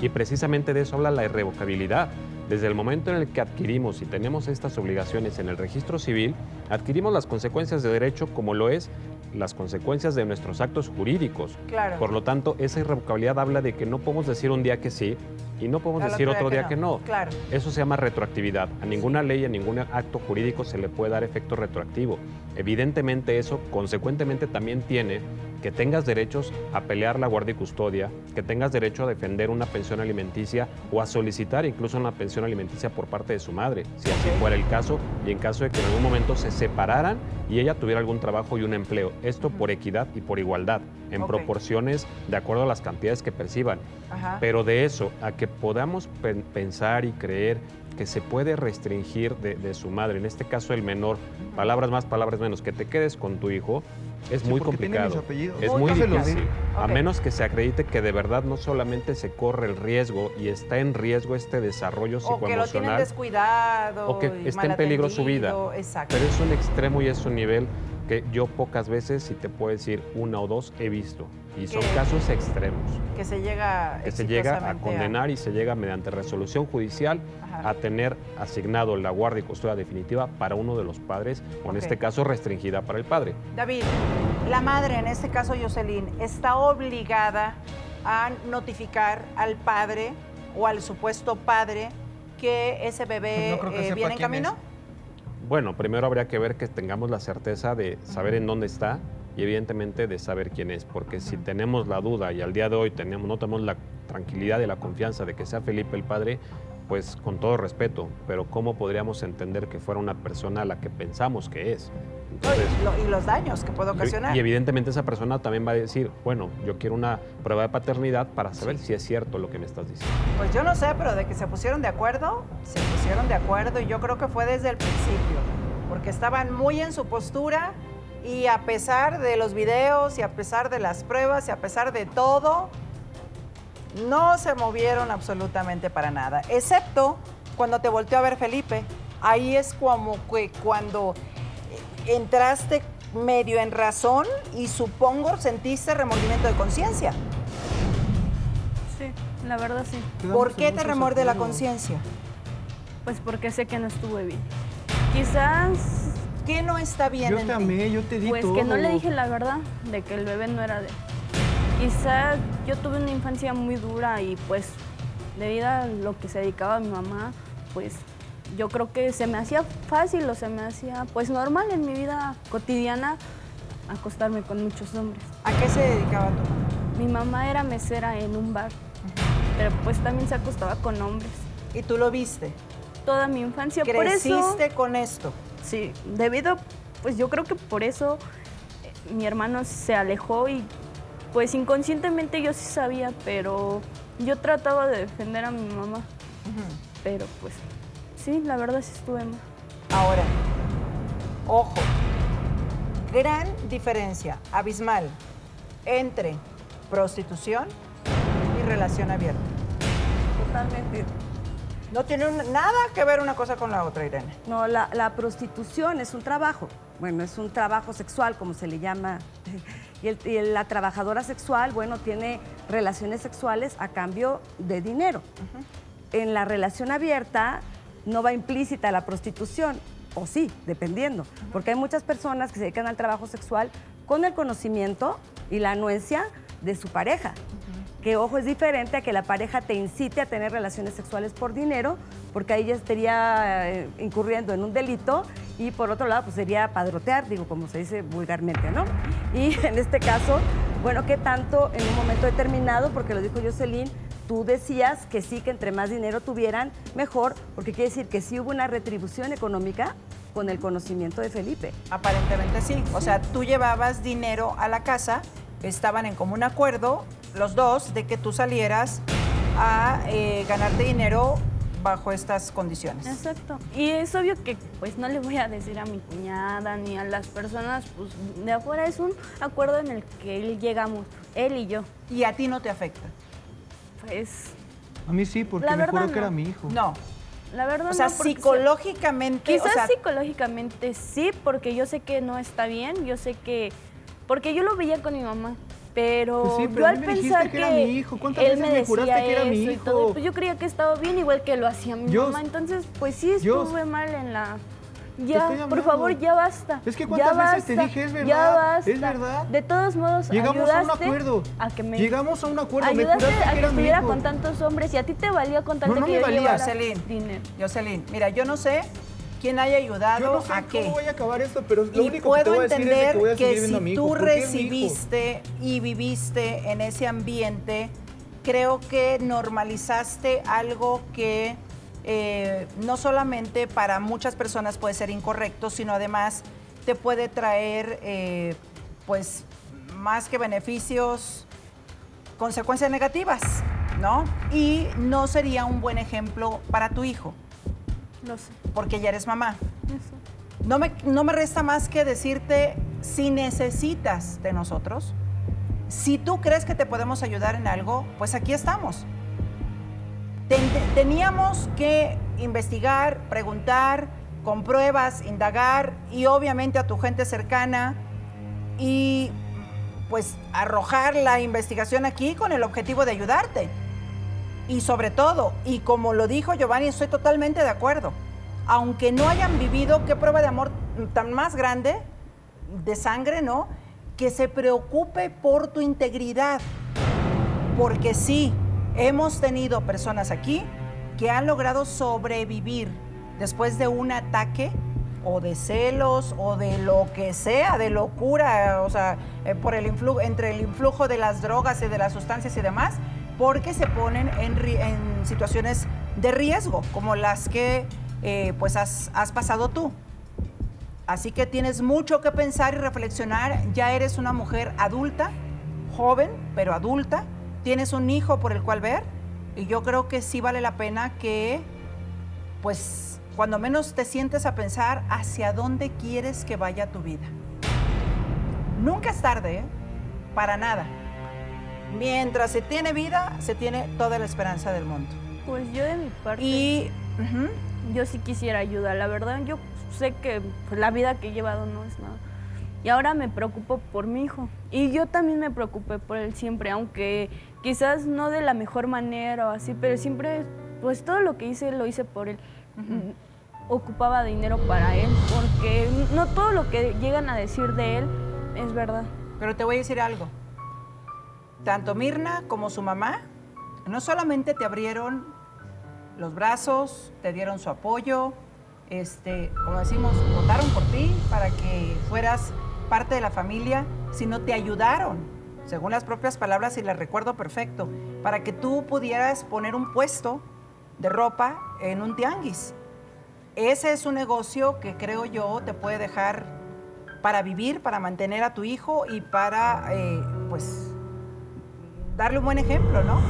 Y precisamente de eso habla la irrevocabilidad. Desde el momento en el que adquirimos y tenemos estas obligaciones en el registro civil, adquirimos las consecuencias de derecho como lo es las consecuencias de nuestros actos jurídicos. Claro. Por lo tanto, esa irrevocabilidad habla de que no podemos decir un día que sí y no podemos decir otro día que no. Claro. Eso se llama retroactividad. A ninguna ley, a ningún acto jurídico se le puede dar efecto retroactivo. Evidentemente eso, consecuentemente, también tiene que tengas derechos a pelear la guardia y custodia, que tengas derecho a defender una pensión alimenticia o a solicitar incluso una pensión alimenticia por parte de su madre, si así fuera el caso, y en caso de que en algún momento se separaran y ella tuviera algún trabajo y un empleo. Esto por equidad y por igualdad, en proporciones de acuerdo a las cantidades que perciban. Ajá. Pero de eso a que podamos pen- pensar y creer que se puede restringir de, de su madre, en este caso el menor, palabras más, palabras menos, que te quedes con tu hijo, es Sí, muy complicado. Es Muy difícil. A menos que se acredite que de verdad no solamente se corre el riesgo y está en riesgo este desarrollo O que lo tienen psicoemocional, descuidado. o que y esté en peligro su vida. Exacto. Pero es un extremo y es un nivel que yo pocas veces, si te puedo decir una o dos, he visto. Y son casos extremos que se llega que se llega a condenar y se llega mediante resolución judicial Ajá. a tener asignado la guardia y custodia definitiva para uno de los padres, o en este caso restringida para el padre. David, la madre, en este caso Jocelyn, está obligada a notificar al padre o al supuesto padre que ese bebé No creo que eh, viene en camino. Bueno, primero habría que ver que tengamos la certeza de saber en dónde está y evidentemente de saber quién es, porque si tenemos la duda y al día de hoy tenemos, no tenemos la tranquilidad y la confianza de que sea Felipe el padre, pues con todo respeto, pero ¿cómo podríamos entender que fuera una persona a la que pensamos que es? Entonces, y, lo- y los daños que puede y- ocasionar. Y evidentemente esa persona también va a decir, bueno, yo quiero una prueba de paternidad para saber si es cierto lo que me estás diciendo. Pues yo no sé, pero de que se pusieron de acuerdo, se pusieron de acuerdo y yo creo que fue desde el principio, porque estaban muy en su postura y a pesar de los videos y a pesar de las pruebas y a pesar de todo, no se movieron absolutamente para nada, excepto cuando te volteó a ver Felipe. Ahí es como que cuando entraste medio en razón y supongo sentiste remordimiento de conciencia. Sí, la verdad sí. ¿Por qué te remorde la conciencia? Pues porque sé que no estuve bien. Quizás... ¿Qué no está bien Yo en te ti? amé, yo te di Pues todo. que no le dije la verdad de que el bebé no era de él. Quizás yo tuve una infancia muy dura y pues debido a lo que se dedicaba a mi mamá, pues yo creo que se me hacía fácil o se me hacía pues normal en mi vida cotidiana acostarme con muchos hombres. ¿A qué se dedicaba tu mamá? Mi mamá era mesera en un bar, pero pues también se acostaba con hombres. ¿Y tú lo viste? Toda mi infancia. Por eso, ¿Creciste con esto? Sí, debido, pues yo creo que por eso eh, mi hermano se alejó y pues inconscientemente yo sí sabía, pero yo trataba de defender a mi mamá. Pero pues sí, la verdad sí estuve mal. Ahora, ojo, gran diferencia abismal entre prostitución y relación abierta. Totalmente. No tiene nada que ver una cosa con la otra, Irene. No, la, la prostitución es un trabajo. Bueno, es un trabajo sexual, como se le llama. Y, el- y la trabajadora sexual, bueno, tiene relaciones sexuales a cambio de dinero. En la relación abierta no va implícita la prostitución, o sí, dependiendo. Porque hay muchas personas que se dedican al trabajo sexual con el conocimiento y la anuencia de su pareja. Que ojo es diferente a que la pareja te incite a tener relaciones sexuales por dinero, porque ahí ya estaría eh, incurriendo en un delito y por otro lado pues sería padrotear, digo como se dice vulgarmente, ¿no? Y en este caso, bueno, ¿qué tanto en un momento determinado? Porque lo dijo Jocelyn, tú decías que sí, que entre más dinero tuvieran, mejor, porque quiere decir que sí hubo una retribución económica con el conocimiento de Felipe. Aparentemente sí. O sea, tú llevabas dinero a la casa, estaban en común acuerdo los dos de que tú salieras a eh, ganarte dinero bajo estas condiciones. Exacto. Y es obvio que pues no le voy a decir a mi cuñada ni a las personas pues, de afuera. Es un acuerdo en el que él llegamos, él y yo. ¿Y a ti no te afecta? Pues A mí sí, porque La me juró que era mi hijo. No. la verdad O sea, no, psicológicamente, o Quizás sea- psicológicamente sí, porque yo sé que no está bien, yo sé que... Porque yo lo veía con mi mamá, pero, Pues sí, pero yo a al me pensar que era mi hijo. ¿Cuántas él veces me me juraste decía que era mi y hijo? todo, pues yo creía que estaba bien, igual que lo hacía mi mamá, entonces pues sí estuve mal en la... Ya, por favor, ya basta. Es que ya cuántas veces te basta, dije, es Ya verdad, basta. es verdad. De todos modos, Llegamos a un acuerdo. A que me... Llegamos a un acuerdo. Me Ayudaste juraste a que que estuviera con tantos hombres y a ti te valía con tanto No, no que me yo valía, Jocelyn. dinero. Jocelyn, mira, yo no sé ¿Quién haya ayudado Yo no sé a qué? cómo voy a acabar esto, pero lo y único que puedo te voy a decir es de entender que voy a seguir que viendo a si mi hijo. tú recibiste y viviste en ese ambiente, creo que normalizaste algo que eh, no solamente para muchas personas puede ser incorrecto, sino además te puede traer, eh, pues, más que beneficios, consecuencias negativas, ¿no? Y no sería un buen ejemplo para tu hijo, Lo sé. porque ya eres mamá. No me, no me resta más que decirte, si necesitas de nosotros, si tú crees que te podemos ayudar en algo, pues aquí estamos. Ten- teníamos que investigar, preguntar, con pruebas, indagar y obviamente a tu gente cercana y pues arrojar la investigación aquí con el objetivo de ayudarte. Y sobre todo, y como lo dijo Giovanni, estoy totalmente de acuerdo, aunque no hayan vivido, qué prueba de amor tan más grande, de sangre, ¿no? Que se preocupe por tu integridad. Porque sí, hemos tenido personas aquí que han logrado sobrevivir después de un ataque o de celos o de lo que sea, de locura, o sea, eh, por el entre el influjo de las drogas y de las sustancias y demás, porque se ponen en, situaciones de riesgo, como las que eh, pues has, has pasado tú. Así que tienes mucho que pensar y reflexionar. Ya eres una mujer adulta, joven, pero adulta. Tienes un hijo por el cual ver. Y yo creo que sí vale la pena que, pues, cuando menos te sientes a pensar hacia dónde quieres que vaya tu vida. Nunca es tarde, ¿eh? Para nada. Mientras se tiene vida, se tiene toda la esperanza del mundo. Pues yo de mi parte. Y yo sí quisiera ayuda. La verdad, yo sé que pues, la vida que he llevado no es nada. Y ahora me preocupo por mi hijo. Y yo también me preocupé por él siempre, aunque quizás no de la mejor manera o así, pero siempre, pues todo lo que hice lo hice por él. Mm, Ocupaba dinero para él, porque no todo lo que llegan a decir de él es verdad. Pero te voy a decir algo. Tanto Mirna como su mamá no solamente te abrieron los brazos, te dieron su apoyo, este, como decimos, votaron por ti para que fueras parte de la familia, sino te ayudaron, según las propias palabras y las recuerdo perfecto, para que tú pudieras poner un puesto de ropa en un tianguis. Ese es un negocio que creo yo te puede dejar para vivir, para mantener a tu hijo y para, eh, pues, darle un buen ejemplo, ¿no?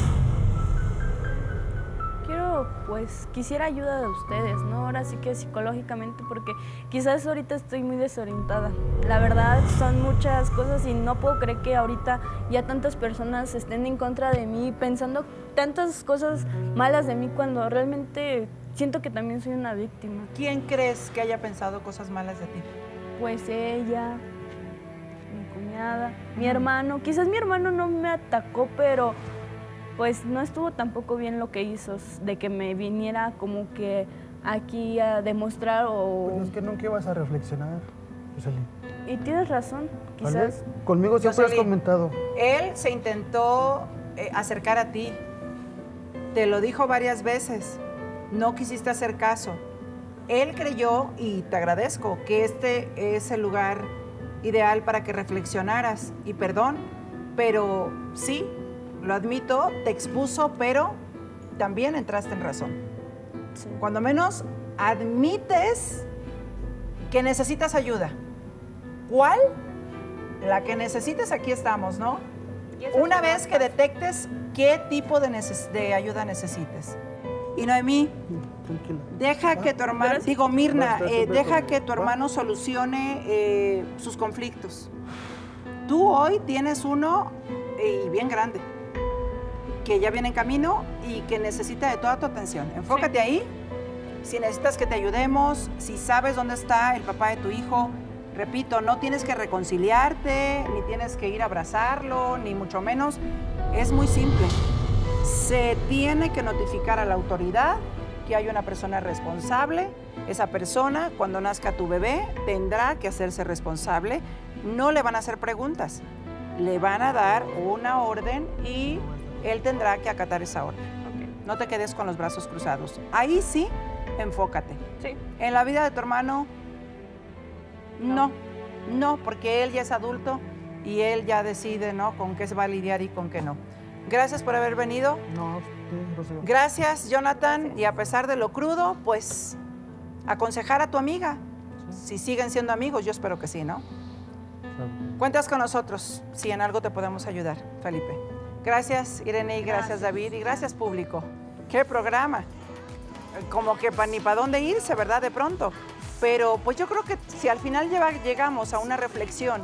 Quiero, pues, quisiera ayuda de ustedes, ¿no? Ahora sí que psicológicamente, porque quizás ahorita estoy muy desorientada. La verdad, son muchas cosas y no puedo creer que ahorita ya tantas personas estén en contra de mí, pensando tantas cosas malas de mí cuando realmente siento que también soy una víctima. ¿Quién crees que haya pensado cosas malas de ti? Pues ella, cuñada, mi hermano. Quizás mi hermano no me atacó, pero pues no estuvo tampoco bien lo que hizo, de que me viniera como que aquí a demostrar o... Pues es que nunca ibas a reflexionar, Jocelyn. Y tienes razón, ¿vale? quizás... Conmigo siempre has comentado. Él se intentó eh, acercar a ti. Te lo dijo varias veces. No quisiste hacer caso. Él creyó, y te agradezco, que este es el lugar ideal para que reflexionaras. Y perdón, pero sí, lo admito, te expuso, pero también entraste en razón. Cuando menos admites que necesitas ayuda. ¿Cuál? La que necesites, aquí estamos, ¿no? Una vez que detectes qué tipo de, de ayuda necesites. Y Noemí, Tranquila. deja que tu hermano, digo Mirna, Basta, eh, deja que tu hermano solucione eh, sus conflictos. Tú hoy tienes uno eh, y bien grande, que ya viene en camino y que necesita de toda tu atención. Enfócate ahí. Si necesitas que te ayudemos, si sabes dónde está el papá de tu hijo, repito, no tienes que reconciliarte, ni tienes que ir a abrazarlo, ni mucho menos. Es muy simple. Se tiene que notificar a la autoridad que hay una persona responsable. Esa persona, cuando nazca tu bebé, tendrá que hacerse responsable. No le van a hacer preguntas. Le van a dar una orden y él tendrá que acatar esa orden. No te quedes con los brazos cruzados. Ahí sí enfócate. Sí. En la vida de tu hermano, no. no, porque él ya es adulto y él ya decide, ¿no? Con qué se va a lidiar y con qué no. Gracias por haber venido. No. Gracias, Jonathan. Y a pesar de lo crudo, pues aconsejar a tu amiga. Si siguen siendo amigos, yo espero que sí, ¿no? Cuentas con nosotros si en algo te podemos ayudar, Felipe. Gracias, Irene, y gracias, David, y gracias, público. ¡Qué programa! Como que pa- ni para dónde irse, ¿verdad? De pronto. Pero pues yo creo que si al final lleva- llegamos a una reflexión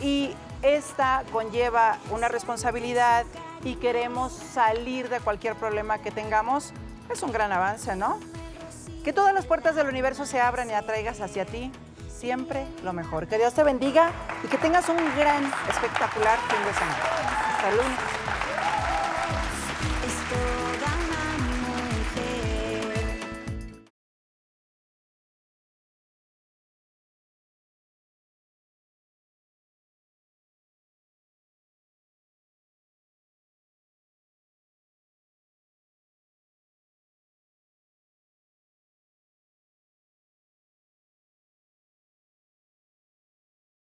y esta conlleva una responsabilidad y queremos salir de cualquier problema que tengamos, es un gran avance, ¿no? Que todas las puertas del universo se abran y atraigas hacia ti siempre lo mejor. Que Dios te bendiga y que tengas un gran, espectacular fin de semana. Hasta.